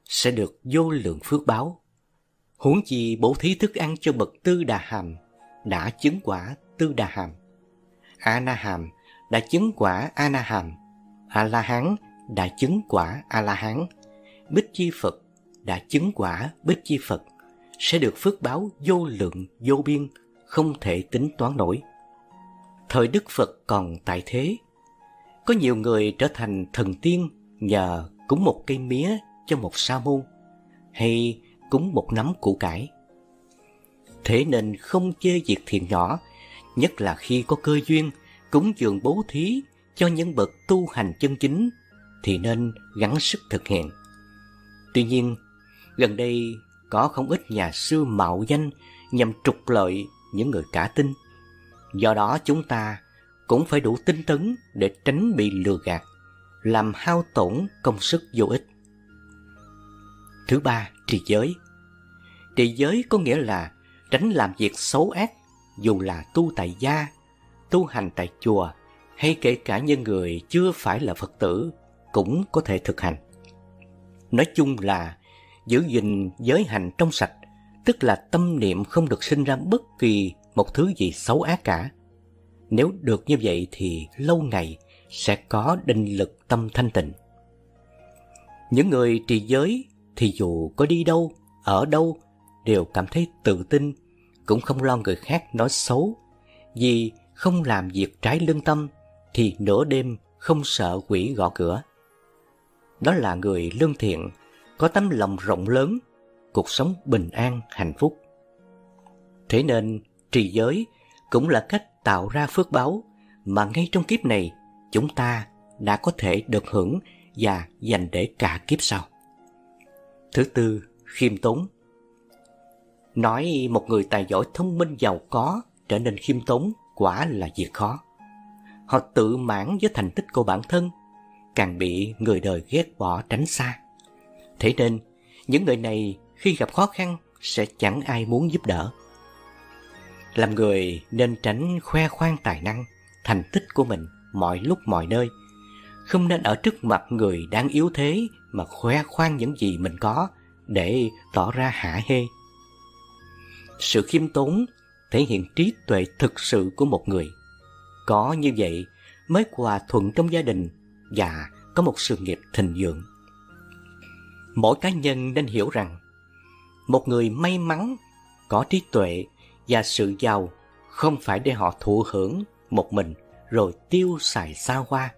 sẽ được vô lượng phước báo. Huống chi bố thí thức ăn cho bậc tư đà hàm đã chứng quả tư đà hàm. A na hàm đã chứng quả a na hàm. A la hán đã chứng quả a la hán. Bích chi Phật đã chứng quả bích chi Phật sẽ được phước báo vô lượng vô biên không thể tính toán nổi. Thời Đức Phật còn tại thế, có nhiều người trở thành thần tiên nhờ cúng một cây mía cho một sa môn hay cúng một nắm củ cải. Thế nên không chê việc thiện nhỏ, nhất là khi có cơ duyên cúng dường bố thí cho những bậc tu hành chân chính thì nên gắng sức thực hiện. Tuy nhiên, gần đây có không ít nhà sư mạo danh nhằm trục lợi những người cả tin. Do đó chúng ta cũng phải đủ tinh tấn để tránh bị lừa gạt, làm hao tổn công sức vô ích. Thứ ba, trì giới. Trì giới có nghĩa là tránh làm việc xấu ác dù là tu tại gia, tu hành tại chùa hay kể cả những người chưa phải là Phật tử cũng có thể thực hành. Nói chung là giữ gìn giới hành trong sạch tức là tâm niệm không được sinh ra bất kỳ một thứ gì xấu ác cả. Nếu được như vậy thì lâu ngày sẽ có định lực tâm thanh tịnh. Những người trì giới thì dù có đi đâu, ở đâu đều cảm thấy tự tin, cũng không lo người khác nói xấu, vì không làm việc trái lương tâm thì nửa đêm không sợ quỷ gõ cửa. Đó là người lương thiện, có tấm lòng rộng lớn, cuộc sống bình an, hạnh phúc. Thế nên, trì giới cũng là cách tạo ra phước báo mà ngay trong kiếp này chúng ta đã có thể được hưởng và dành để cả kiếp sau. Thứ tư, khiêm tốn. Nói một người tài giỏi thông minh giàu có trở nên khiêm tốn quả là việc khó. Họ tự mãn với thành tích của bản thân, càng bị người đời ghét bỏ tránh xa. Thế nên, những người này khi gặp khó khăn sẽ chẳng ai muốn giúp đỡ. Làm người nên tránh khoe khoang tài năng, thành tích của mình mọi lúc mọi nơi. Không nên ở trước mặt người đang yếu thế mà khoe khoang những gì mình có để tỏ ra hả hê. Sự khiêm tốn thể hiện trí tuệ thực sự của một người. Có như vậy mới hòa thuận trong gia đình và có một sự nghiệp thịnh vượng. Mỗi cá nhân nên hiểu rằng một người may mắn, có trí tuệ và sự giàu không phải để họ thụ hưởng một mình rồi tiêu xài xa hoa,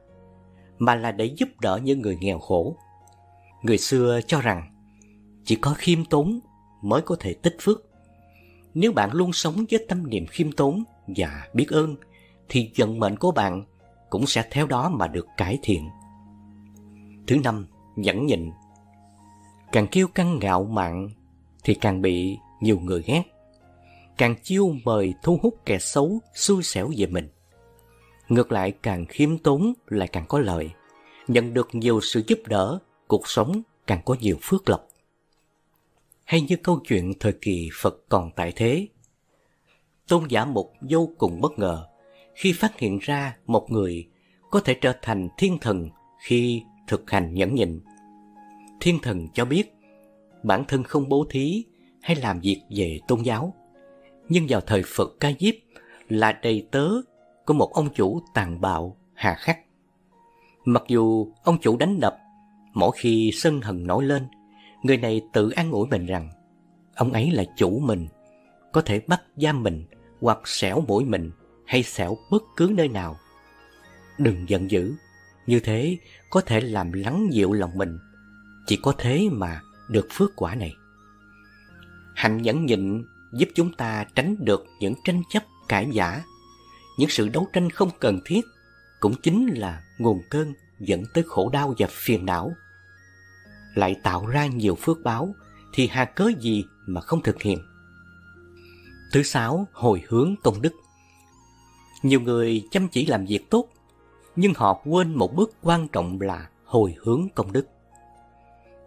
mà là để giúp đỡ những người nghèo khổ. Người xưa cho rằng chỉ có khiêm tốn mới có thể tích phước. Nếu bạn luôn sống với tâm niệm khiêm tốn và biết ơn, thì vận mệnh của bạn cũng sẽ theo đó mà được cải thiện. Thứ năm, nhẫn nhịn. Càng kiêu căng ngạo mạn thì càng bị nhiều người ghét. Càng chiêu mời thu hút kẻ xấu xui xẻo về mình. Ngược lại càng khiêm tốn lại càng có lợi. Nhận được nhiều sự giúp đỡ, cuộc sống càng có nhiều phước lộc. Hay như câu chuyện thời kỳ Phật còn tại thế. Tôn giả Mục vô cùng bất ngờ khi phát hiện ra một người có thể trở thành thiên thần khi thực hành nhẫn nhịn. Thiên thần cho biết bản thân không bố thí hay làm việc về tôn giáo. Nhưng vào thời Phật Ca Diếp là đầy tớ của một ông chủ tàn bạo, hà khắc. Mặc dù ông chủ đánh đập, mỗi khi sân hận nổi lên, người này tự an ủi mình rằng ông ấy là chủ mình, có thể bắt giam mình hoặc xẻo mũi mình hay xẻo bất cứ nơi nào. Đừng giận dữ, như thế có thể làm lắng dịu lòng mình. Chỉ có thế mà được phước quả này. Hạnh nhẫn nhịn giúp chúng ta tránh được những tranh chấp cãi giả, những sự đấu tranh không cần thiết cũng chính là nguồn cơn dẫn tới khổ đau và phiền não. Lại tạo ra nhiều phước báo thì hà cớ gì mà không thực hiện. Thứ sáu, hồi hướng công đức. Nhiều người chăm chỉ làm việc tốt, nhưng họ quên một bước quan trọng là hồi hướng công đức.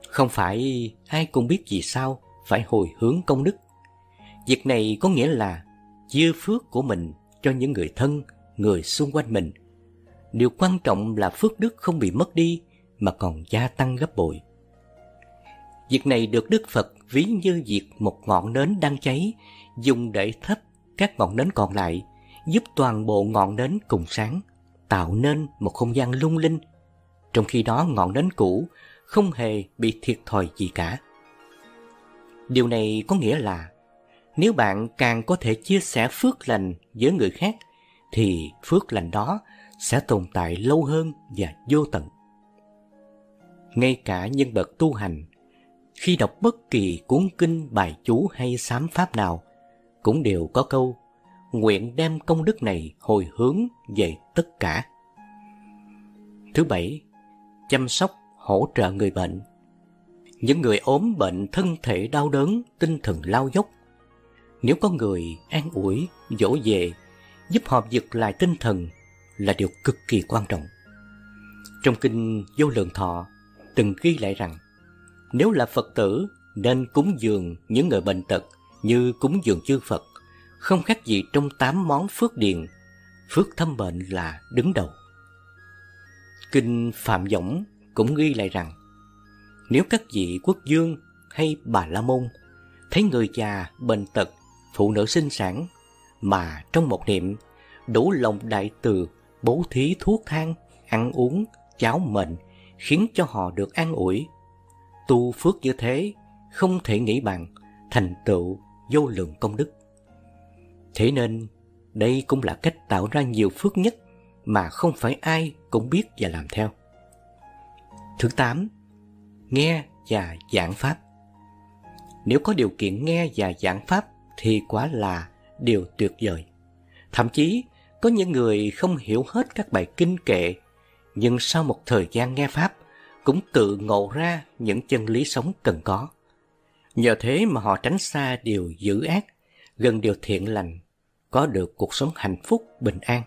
Không phải ai cũng biết vì sao phải hồi hướng công đức. Việc này có nghĩa là chia phước của mình cho những người thân, người xung quanh mình. Điều quan trọng là phước đức không bị mất đi mà còn gia tăng gấp bội. Việc này được Đức Phật ví như việc một ngọn nến đang cháy dùng để thắp các ngọn nến còn lại giúp toàn bộ ngọn nến cùng sáng tạo nên một không gian lung linh trong khi đó ngọn nến cũ không hề bị thiệt thòi gì cả. Điều này có nghĩa là nếu bạn càng có thể chia sẻ phước lành với người khác thì phước lành đó sẽ tồn tại lâu hơn và vô tận. Ngay cả nhân vật tu hành khi đọc bất kỳ cuốn kinh bài chú hay sám pháp nào cũng đều có câu nguyện đem công đức này hồi hướng về tất cả. Thứ bảy, chăm sóc hỗ trợ người bệnh. Những người ốm bệnh thân thể đau đớn, tinh thần lao dốc. Nếu có người an ủi, dỗ về, giúp họ vực lại tinh thần là điều cực kỳ quan trọng. Trong kinh Vô Lượng Thọ từng ghi lại rằng nếu là Phật tử nên cúng dường những người bệnh tật như cúng dường chư Phật, không khác gì trong tám món phước điền, phước thâm bệnh là đứng đầu. Kinh Phạm Võng cũng ghi lại rằng nếu các vị quốc dương hay bà la môn thấy người già bệnh tật phụ nữ sinh sản mà trong một niệm đủ lòng đại từ bố thí thuốc thang, ăn uống, cháo mệnh khiến cho họ được an ủi. Tu phước như thế không thể nghĩ bằng thành tựu vô lượng công đức. Thế nên đây cũng là cách tạo ra nhiều phước nhất mà không phải ai cũng biết và làm theo. Thứ tám, nghe và giảng pháp. Nếu có điều kiện nghe và giảng pháp thì quá là điều tuyệt vời. Thậm chí có những người không hiểu hết các bài kinh kệ, nhưng sau một thời gian nghe pháp cũng tự ngộ ra những chân lý sống cần có. Nhờ thế mà họ tránh xa điều dữ ác, gần điều thiện lành, có được cuộc sống hạnh phúc, bình an.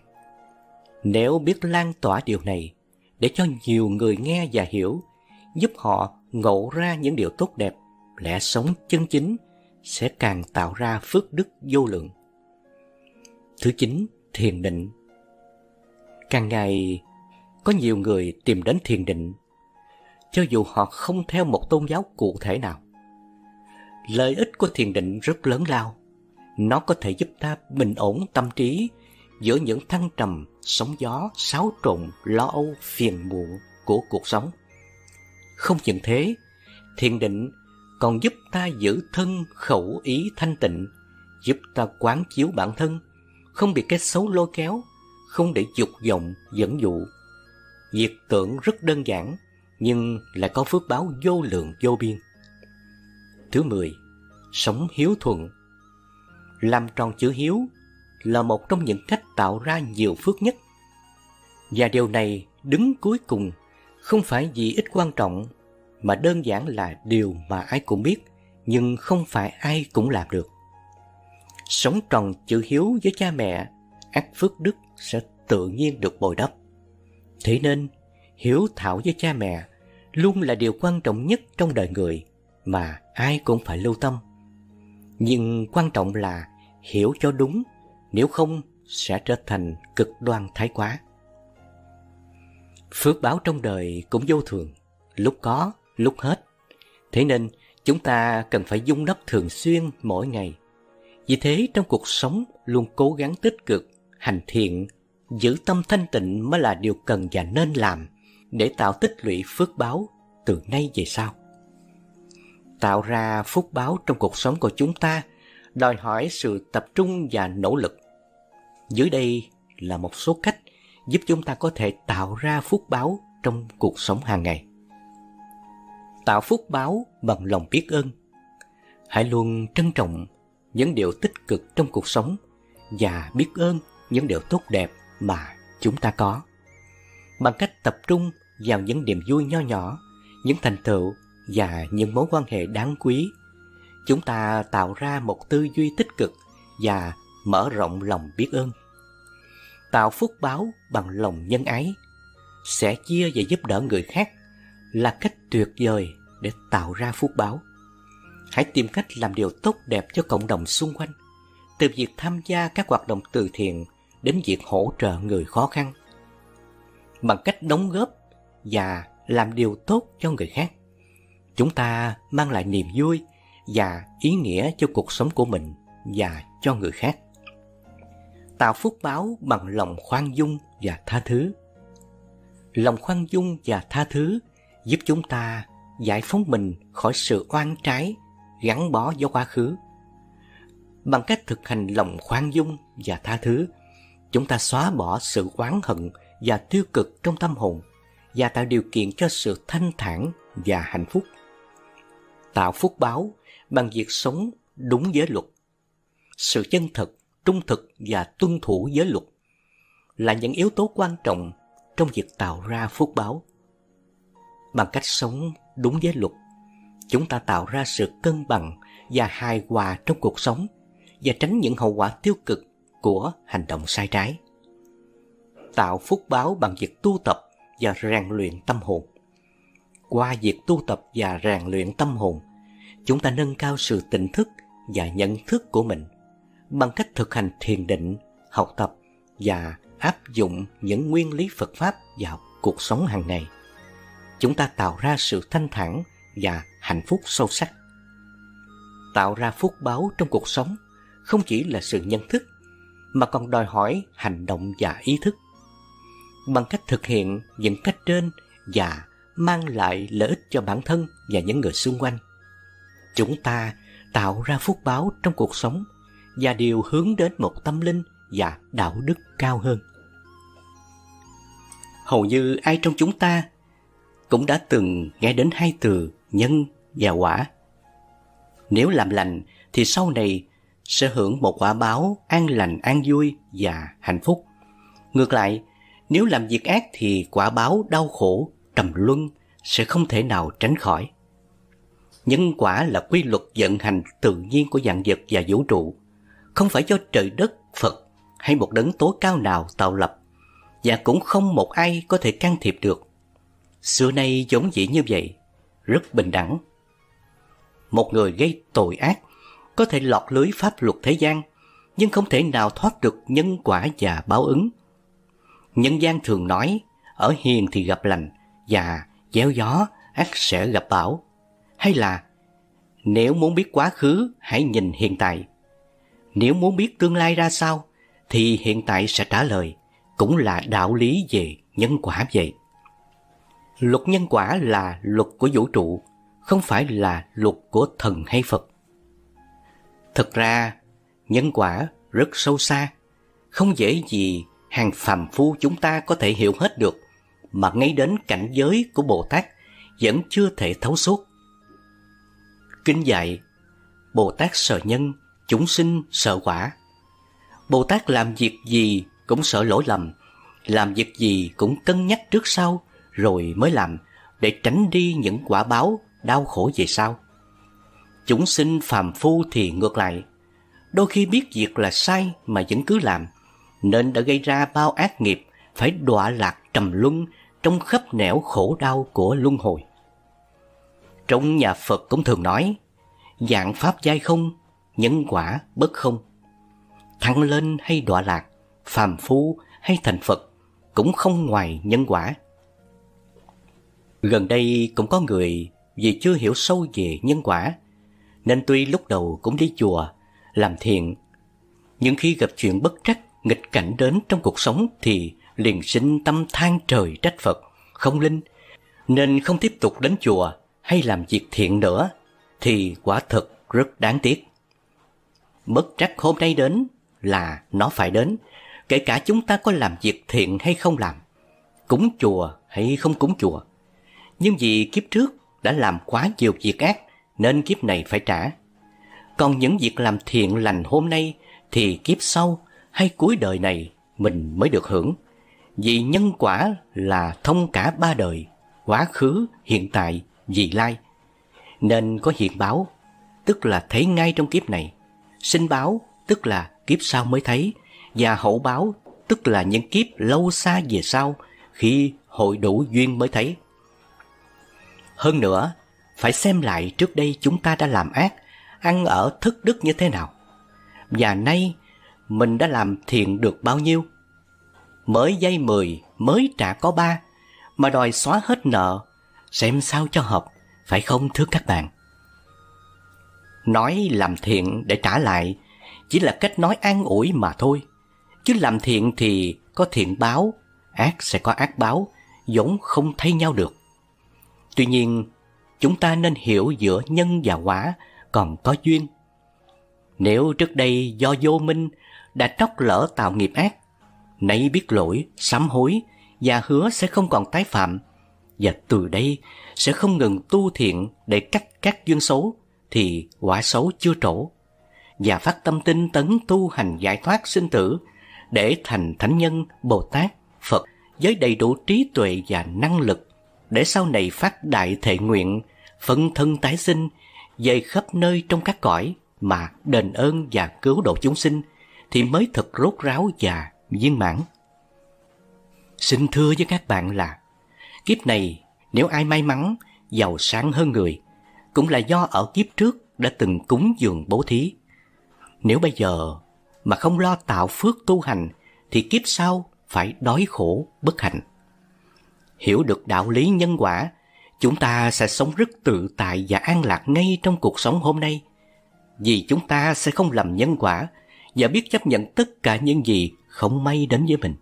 Nếu biết lan tỏa điều này, để cho nhiều người nghe và hiểu, giúp họ ngộ ra những điều tốt đẹp, lẽ sống chân chính, sẽ càng tạo ra phước đức vô lượng. Thứ chín, thiền định. Càng ngày, có nhiều người tìm đến thiền định, cho dù họ không theo một tôn giáo cụ thể nào. Lợi ích của thiền định rất lớn lao. Nó có thể giúp ta bình ổn tâm trí giữa những thăng trầm, sóng gió, xáo trộn, lo âu, phiền muộn của cuộc sống. Không những thế, thiền định còn giúp ta giữ thân khẩu ý thanh tịnh, giúp ta quán chiếu bản thân, không bị cái xấu lôi kéo, không để dục vọng dẫn dụ. Việc tưởng rất đơn giản, nhưng lại có phước báo vô lượng vô biên. Thứ mười, sống hiếu thuận. Làm tròn chữ hiếu là một trong những cách tạo ra nhiều phước nhất. Và điều này đứng cuối cùng không phải vì ít quan trọng mà đơn giản là điều mà ai cũng biết nhưng không phải ai cũng làm được. Sống tròn chữ hiếu với cha mẹ, ác phước đức sẽ tự nhiên được bồi đắp. Thế nên, hiếu thảo với cha mẹ luôn là điều quan trọng nhất trong đời người mà ai cũng phải lưu tâm. Nhưng quan trọng là hiểu cho đúng, nếu không sẽ trở thành cực đoan thái quá. Phước báo trong đời cũng vô thường, lúc có, lúc hết. Thế nên chúng ta cần phải dung đất thường xuyên mỗi ngày. Vì thế trong cuộc sống luôn cố gắng tích cực, hành thiện, giữ tâm thanh tịnh mới là điều cần và nên làm để tạo tích lũy phước báo từ nay về sau. Tạo ra phúc báo trong cuộc sống của chúng ta đòi hỏi sự tập trung và nỗ lực. Dưới đây là một số cách giúp chúng ta có thể tạo ra phúc báo trong cuộc sống hàng ngày. Tạo phúc báo bằng lòng biết ơn. Hãy luôn trân trọng những điều tích cực trong cuộc sống và biết ơn những điều tốt đẹp mà chúng ta có. Bằng cách tập trung vào những niềm vui nho nhỏ, những thành tựu và những mối quan hệ đáng quý, chúng ta tạo ra một tư duy tích cực và mở rộng lòng biết ơn. Tạo phúc báo bằng lòng nhân ái, sẽ chia và giúp đỡ người khác là cách tuyệt vời để tạo ra phúc báo. Hãy tìm cách làm điều tốt đẹp cho cộng đồng xung quanh, từ việc tham gia các hoạt động từ thiện đến việc hỗ trợ người khó khăn. Bằng cách đóng góp và làm điều tốt cho người khác, chúng ta mang lại niềm vui và ý nghĩa cho cuộc sống của mình và cho người khác. Tạo phúc báo bằng lòng khoan dung và tha thứ. Lòng khoan dung và tha thứ giúp chúng ta giải phóng mình khỏi sự oan trái gắn bó với quá khứ. Bằng cách thực hành lòng khoan dung và tha thứ, chúng ta xóa bỏ sự oán hận và tiêu cực trong tâm hồn và tạo điều kiện cho sự thanh thản và hạnh phúc. Tạo phúc báo bằng việc sống đúng giới luật. Sự chân thật, trung thực và tuân thủ giới luật là những yếu tố quan trọng trong việc tạo ra phúc báo. Bằng cách sống đúng giới luật, chúng ta tạo ra sự cân bằng và hài hòa trong cuộc sống và tránh những hậu quả tiêu cực của hành động sai trái. Tạo phúc báo bằng việc tu tập và rèn luyện tâm hồn. Qua việc tu tập và rèn luyện tâm hồn, chúng ta nâng cao sự tỉnh thức và nhận thức của mình bằng cách thực hành thiền định, học tập và áp dụng những nguyên lý Phật Pháp vào cuộc sống hàng ngày. Chúng ta tạo ra sự thanh thản và hạnh phúc sâu sắc. Tạo ra phúc báo trong cuộc sống không chỉ là sự nhận thức mà còn đòi hỏi hành động và ý thức. Bằng cách thực hiện những cách trên và mang lại lợi ích cho bản thân và những người xung quanh, chúng ta tạo ra phúc báo trong cuộc sống và điều hướng đến một tâm linh và đạo đức cao hơn. Hầu như ai trong chúng ta cũng đã từng nghe đến hai từ nhân và quả. Nếu làm lành thì sau này sẽ hưởng một quả báo an lành an vui và hạnh phúc. Ngược lại, nếu làm việc ác thì quả báo đau khổ, trầm luân sẽ không thể nào tránh khỏi. Nhân quả là quy luật vận hành tự nhiên của dạng vật và vũ trụ, không phải do trời đất, Phật hay một đấng tối cao nào tạo lập, và cũng không một ai có thể can thiệp được. Xưa nay giống dĩ như vậy, rất bình đẳng. Một người gây tội ác có thể lọt lưới pháp luật thế gian, nhưng không thể nào thoát được nhân quả và báo ứng. Nhân gian thường nói, ở hiền thì gặp lành, và gieo gió ác sẽ gặp bão. Hay là, nếu muốn biết quá khứ, hãy nhìn hiện tại. Nếu muốn biết tương lai ra sao, thì hiện tại sẽ trả lời, cũng là đạo lý về nhân quả vậy. Luật nhân quả là luật của vũ trụ, không phải là luật của thần hay Phật. Thực ra, nhân quả rất sâu xa, không dễ gì hàng phàm phu chúng ta có thể hiểu hết được, mà ngay đến cảnh giới của Bồ Tát vẫn chưa thể thấu suốt. Kinh dạy, Bồ Tát sợ nhân, chúng sinh sợ quả. Bồ Tát làm việc gì cũng sợ lỗi lầm, làm việc gì cũng cân nhắc trước sau rồi mới làm để tránh đi những quả báo đau khổ về sau. Chúng sinh phàm phu thì ngược lại, đôi khi biết việc là sai mà vẫn cứ làm, nên đã gây ra bao ác nghiệp phải đọa lạc trầm luân trong khắp nẻo khổ đau của luân hồi. Trong nhà Phật cũng thường nói, dạng pháp giai không, nhân quả bất không. Thăng lên hay đọa lạc, phàm phu hay thành Phật cũng không ngoài nhân quả. Gần đây cũng có người vì chưa hiểu sâu về nhân quả, nên tuy lúc đầu cũng đi chùa, làm thiện, nhưng khi gặp chuyện bất trắc, nghịch cảnh đến trong cuộc sống thì liền sinh tâm than trời trách Phật, không linh, nên không tiếp tục đến chùa hay làm việc thiện nữa, thì quả thực rất đáng tiếc. Bất trắc hôm nay đến là nó phải đến, kể cả chúng ta có làm việc thiện hay không làm, cúng chùa hay không cúng chùa. Nhưng vì kiếp trước đã làm quá nhiều việc ác nên kiếp này phải trả. Còn những việc làm thiện lành hôm nay thì kiếp sau hay cuối đời này mình mới được hưởng. Vì nhân quả là thông cả ba đời, quá khứ, hiện tại, vị lai. Nên có hiện báo, tức là thấy ngay trong kiếp này. Sinh báo, tức là kiếp sau mới thấy. Và hậu báo, tức là những kiếp lâu xa về sau, khi hội đủ duyên mới thấy. Hơn nữa, phải xem lại trước đây chúng ta đã làm ác, ăn ở thức đức như thế nào. Và nay, mình đã làm thiện được bao nhiêu? Mới dây mười, mới trả có ba, mà đòi xóa hết nợ, xem sao cho hợp, phải không thưa các bạn? Nói làm thiện để trả lại chỉ là cách nói an ủi mà thôi. Chứ làm thiện thì có thiện báo, ác sẽ có ác báo, giống không thay nhau được. Tuy nhiên, chúng ta nên hiểu giữa nhân và quả còn có duyên. Nếu trước đây do vô minh đã tróc lỡ tạo nghiệp ác, nay biết lỗi, sám hối và hứa sẽ không còn tái phạm, và từ đây sẽ không ngừng tu thiện để cắt các duyên xấu, thì quả xấu chưa trổ. Và phát tâm tinh tấn tu hành giải thoát sinh tử để thành thánh nhân, Bồ Tát, Phật với đầy đủ trí tuệ và năng lực để sau này phát đại thệ nguyện, phân thân tái sinh, về khắp nơi trong các cõi mà đền ơn và cứu độ chúng sinh thì mới thật rốt ráo và viên mãn. Xin thưa với các bạn là kiếp này nếu ai may mắn, giàu sang hơn người cũng là do ở kiếp trước đã từng cúng dường bố thí. Nếu bây giờ mà không lo tạo phước tu hành thì kiếp sau phải đói khổ bất hạnh hiểu được đạo lý nhân quả, chúng ta sẽ sống rất tự tại và an lạc ngay trong cuộc sống hôm nay. Vì chúng ta sẽ không làm nhân quả và biết chấp nhận tất cả những gì không may đến với mình.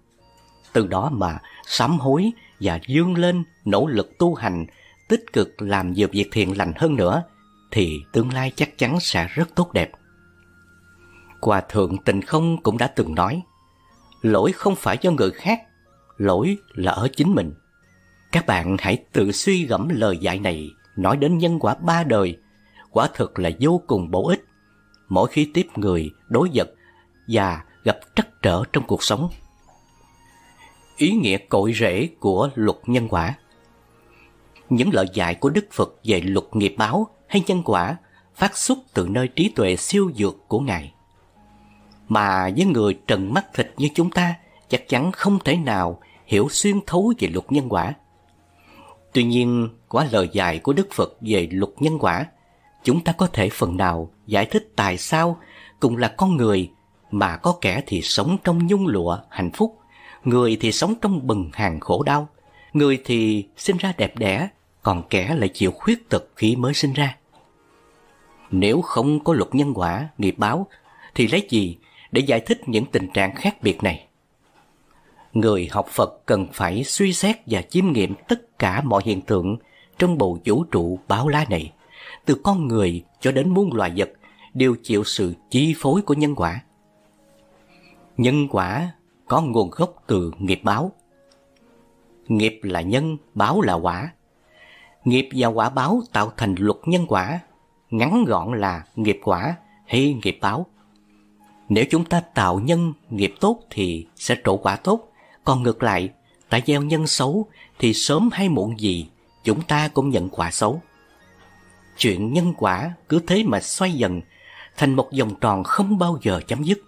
Từ đó mà sám hối và dương lên nỗ lực tu hành, tích cực làm nhiều việc thiện lành hơn nữa, thì tương lai chắc chắn sẽ rất tốt đẹp. Hòa thượng Tịnh Không cũng đã từng nói, lỗi không phải do người khác, lỗi là ở chính mình. Các bạn hãy tự suy gẫm lời dạy này nói đến nhân quả ba đời, quả thực là vô cùng bổ ích. Mỗi khi tiếp người, đối vật và gặp trắc trở trong cuộc sống. Ý nghĩa cội rễ của luật nhân quả Những lời dạy của Đức Phật về luật nghiệp báo hay nhân quả phát xuất từ nơi trí tuệ siêu dược của Ngài. Mà với người trần mắt thịt như chúng ta chắc chắn không thể nào hiểu xuyên thấu về luật nhân quả. Tuy nhiên, qua lời dạy của Đức Phật về luật nhân quả, chúng ta có thể phần nào giải thích tại sao cùng là con người mà có kẻ thì sống trong nhung lụa hạnh phúc, người thì sống trong bừng hàng khổ đau, người thì sinh ra đẹp đẽ, còn kẻ lại chịu khuyết tật khi mới sinh ra. Nếu không có luật nhân quả, nghiệp báo, thì lấy gì để giải thích những tình trạng khác biệt này? Người học Phật cần phải suy xét và chiêm nghiệm tất cả mọi hiện tượng trong bầu vũ trụ báo lá này, từ con người cho đến muôn loài vật đều chịu sự chi phối của nhân quả. Nhân quả có nguồn gốc từ nghiệp báo. Nghiệp là nhân, báo là quả. Nghiệp và quả báo tạo thành luật nhân quả, ngắn gọn là nghiệp quả hay nghiệp báo. Nếu chúng ta tạo nhân nghiệp tốt thì sẽ trổ quả tốt, còn ngược lại, ta gieo nhân xấu thì sớm hay muộn gì chúng ta cũng nhận quả xấu. Chuyện nhân quả cứ thế mà xoay dần thành một vòng tròn không bao giờ chấm dứt.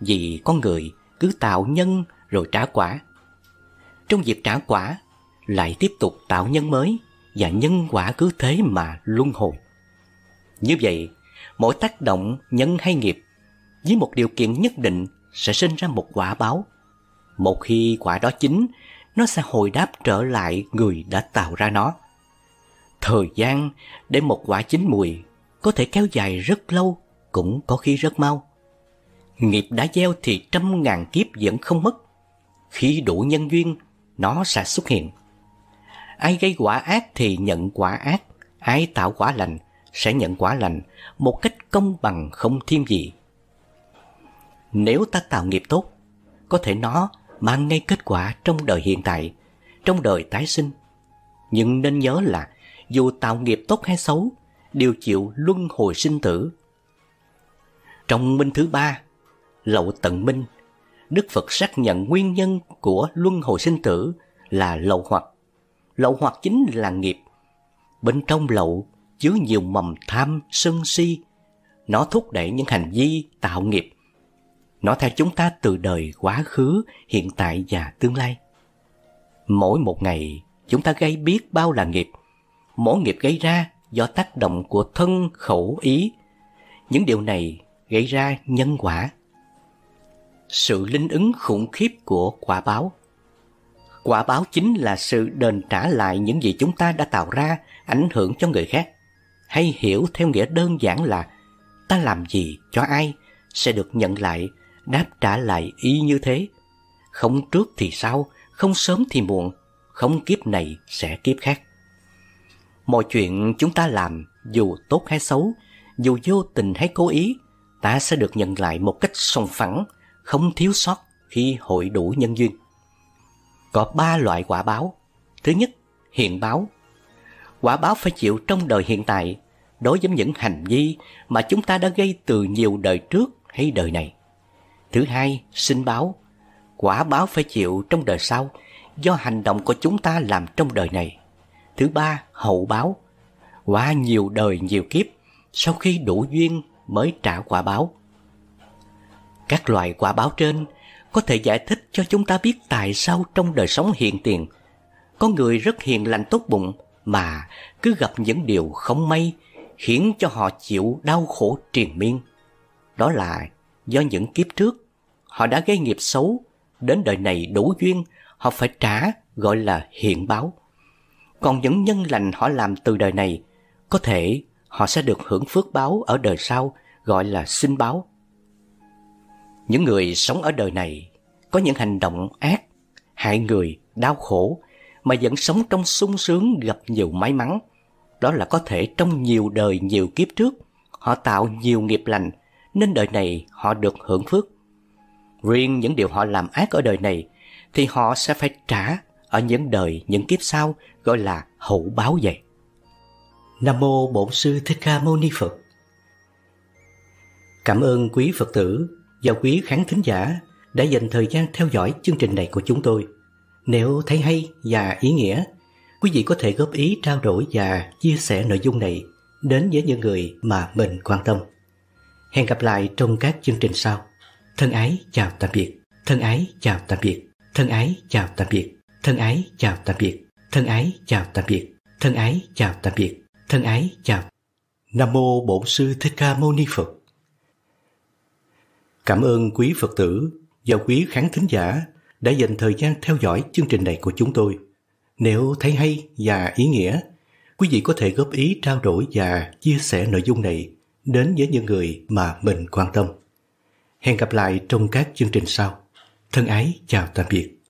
Vì con người cứ tạo nhân rồi trả quả. Trong việc trả quả lại tiếp tục tạo nhân mới và nhân quả cứ thế mà luân hồi. Như vậy, mỗi tác động nhân hay nghiệp với một điều kiện nhất định sẽ sinh ra một quả báo. Một khi quả đó chín, nó sẽ hồi đáp trở lại người đã tạo ra nó. Thời gian để một quả chín mùi có thể kéo dài rất lâu, cũng có khi rất mau. Nghiệp đã gieo thì trăm ngàn kiếp vẫn không mất. Khi đủ nhân duyên, nó sẽ xuất hiện. Ai gây quả ác thì nhận quả ác, ai tạo quả lành sẽ nhận quả lành một cách công bằng không thiên vị. Nếu ta tạo nghiệp tốt, có thể nó mang ngay kết quả trong đời hiện tại, trong đời tái sinh. Nhưng nên nhớ là dù tạo nghiệp tốt hay xấu, đều chịu luân hồi sinh tử. Trong minh thứ ba, lậu tận minh, Đức Phật xác nhận nguyên nhân của luân hồi sinh tử là lậu hoặc. Lậu hoặc chính là nghiệp. Bên trong lậu chứa nhiều mầm tham, sân si. Nó thúc đẩy những hành vi tạo nghiệp. Nó theo chúng ta từ đời quá khứ, hiện tại và tương lai. Mỗi một ngày, chúng ta gây biết bao là nghiệp. Mỗi nghiệp gây ra do tác động của thân, khẩu, ý. Những điều này gây ra nhân quả. Sự linh ứng khủng khiếp của quả báo Quả báo chính là sự đền trả lại những gì chúng ta đã tạo ra ảnh hưởng cho người khác. Hay hiểu theo nghĩa đơn giản là ta làm gì cho ai sẽ được nhận lại, đáp trả lại y như thế. Không trước thì sau, không sớm thì muộn, không kiếp này sẽ kiếp khác. Mọi chuyện chúng ta làm, dù tốt hay xấu, dù vô tình hay cố ý, ta sẽ được nhận lại một cách song phẳng, không thiếu sót khi hội đủ nhân duyên. Có ba loại quả báo. Thứ nhất, hiện báo. Quả báo phải chịu trong đời hiện tại đối với những hành vi mà chúng ta đã gây từ nhiều đời trước hay đời này. Thứ hai, sinh báo. Quả báo phải chịu trong đời sau do hành động của chúng ta làm trong đời này. Thứ ba, hậu báo. Qua nhiều đời nhiều kiếp, sau khi đủ duyên mới trả quả báo. Các loại quả báo trên có thể giải thích cho chúng ta biết tại sao trong đời sống hiện tiền, có người rất hiền lành tốt bụng mà cứ gặp những điều không may khiến cho họ chịu đau khổ triền miên. Đó là do những kiếp trước họ đã gây nghiệp xấu, đến đời này đủ duyên họ phải trả gọi là hiện báo. Còn những nhân lành họ làm từ đời này, có thể họ sẽ được hưởng phước báo ở đời sau gọi là sinh báo. Những người sống ở đời này có những hành động ác, hại người, đau khổ mà vẫn sống trong sung sướng gặp nhiều may mắn. Đó là có thể trong nhiều đời nhiều kiếp trước họ tạo nhiều nghiệp lành nên đời này họ được hưởng phước. Riêng những điều họ làm ác ở đời này thì họ sẽ phải trả ở những đời những kiếp sau gọi là hậu báo vậy. Nam mô Bổn sư Thích Ca Mâu Ni Phật. Cảm ơn quý Phật tử và quý khán thính giả đã dành thời gian theo dõi chương trình này của chúng tôi. Nếu thấy hay và ý nghĩa, quý vị có thể góp ý trao đổi và chia sẻ nội dung này đến với những người mà mình quan tâm. Hẹn gặp lại trong các chương trình sau. Thân ái chào tạm biệt. Thân ái chào tạm biệt. Thân ái chào tạm biệt. Thân ái chào tạm biệt. Thân ái chào tạm biệt. Thân ái chào tạm biệt. Thân ái chào. Nam mô Bổn sư Thích Ca Mâu Ni Phật. Cảm ơn quý Phật tử và quý khán thính giả đã dành thời gian theo dõi chương trình này của chúng tôi. Nếu thấy hay và ý nghĩa, quý vị có thể góp ý trao đổi và chia sẻ nội dung này đến với những người mà mình quan tâm. Hẹn gặp lại trong các chương trình sau. Thân ái chào tạm biệt.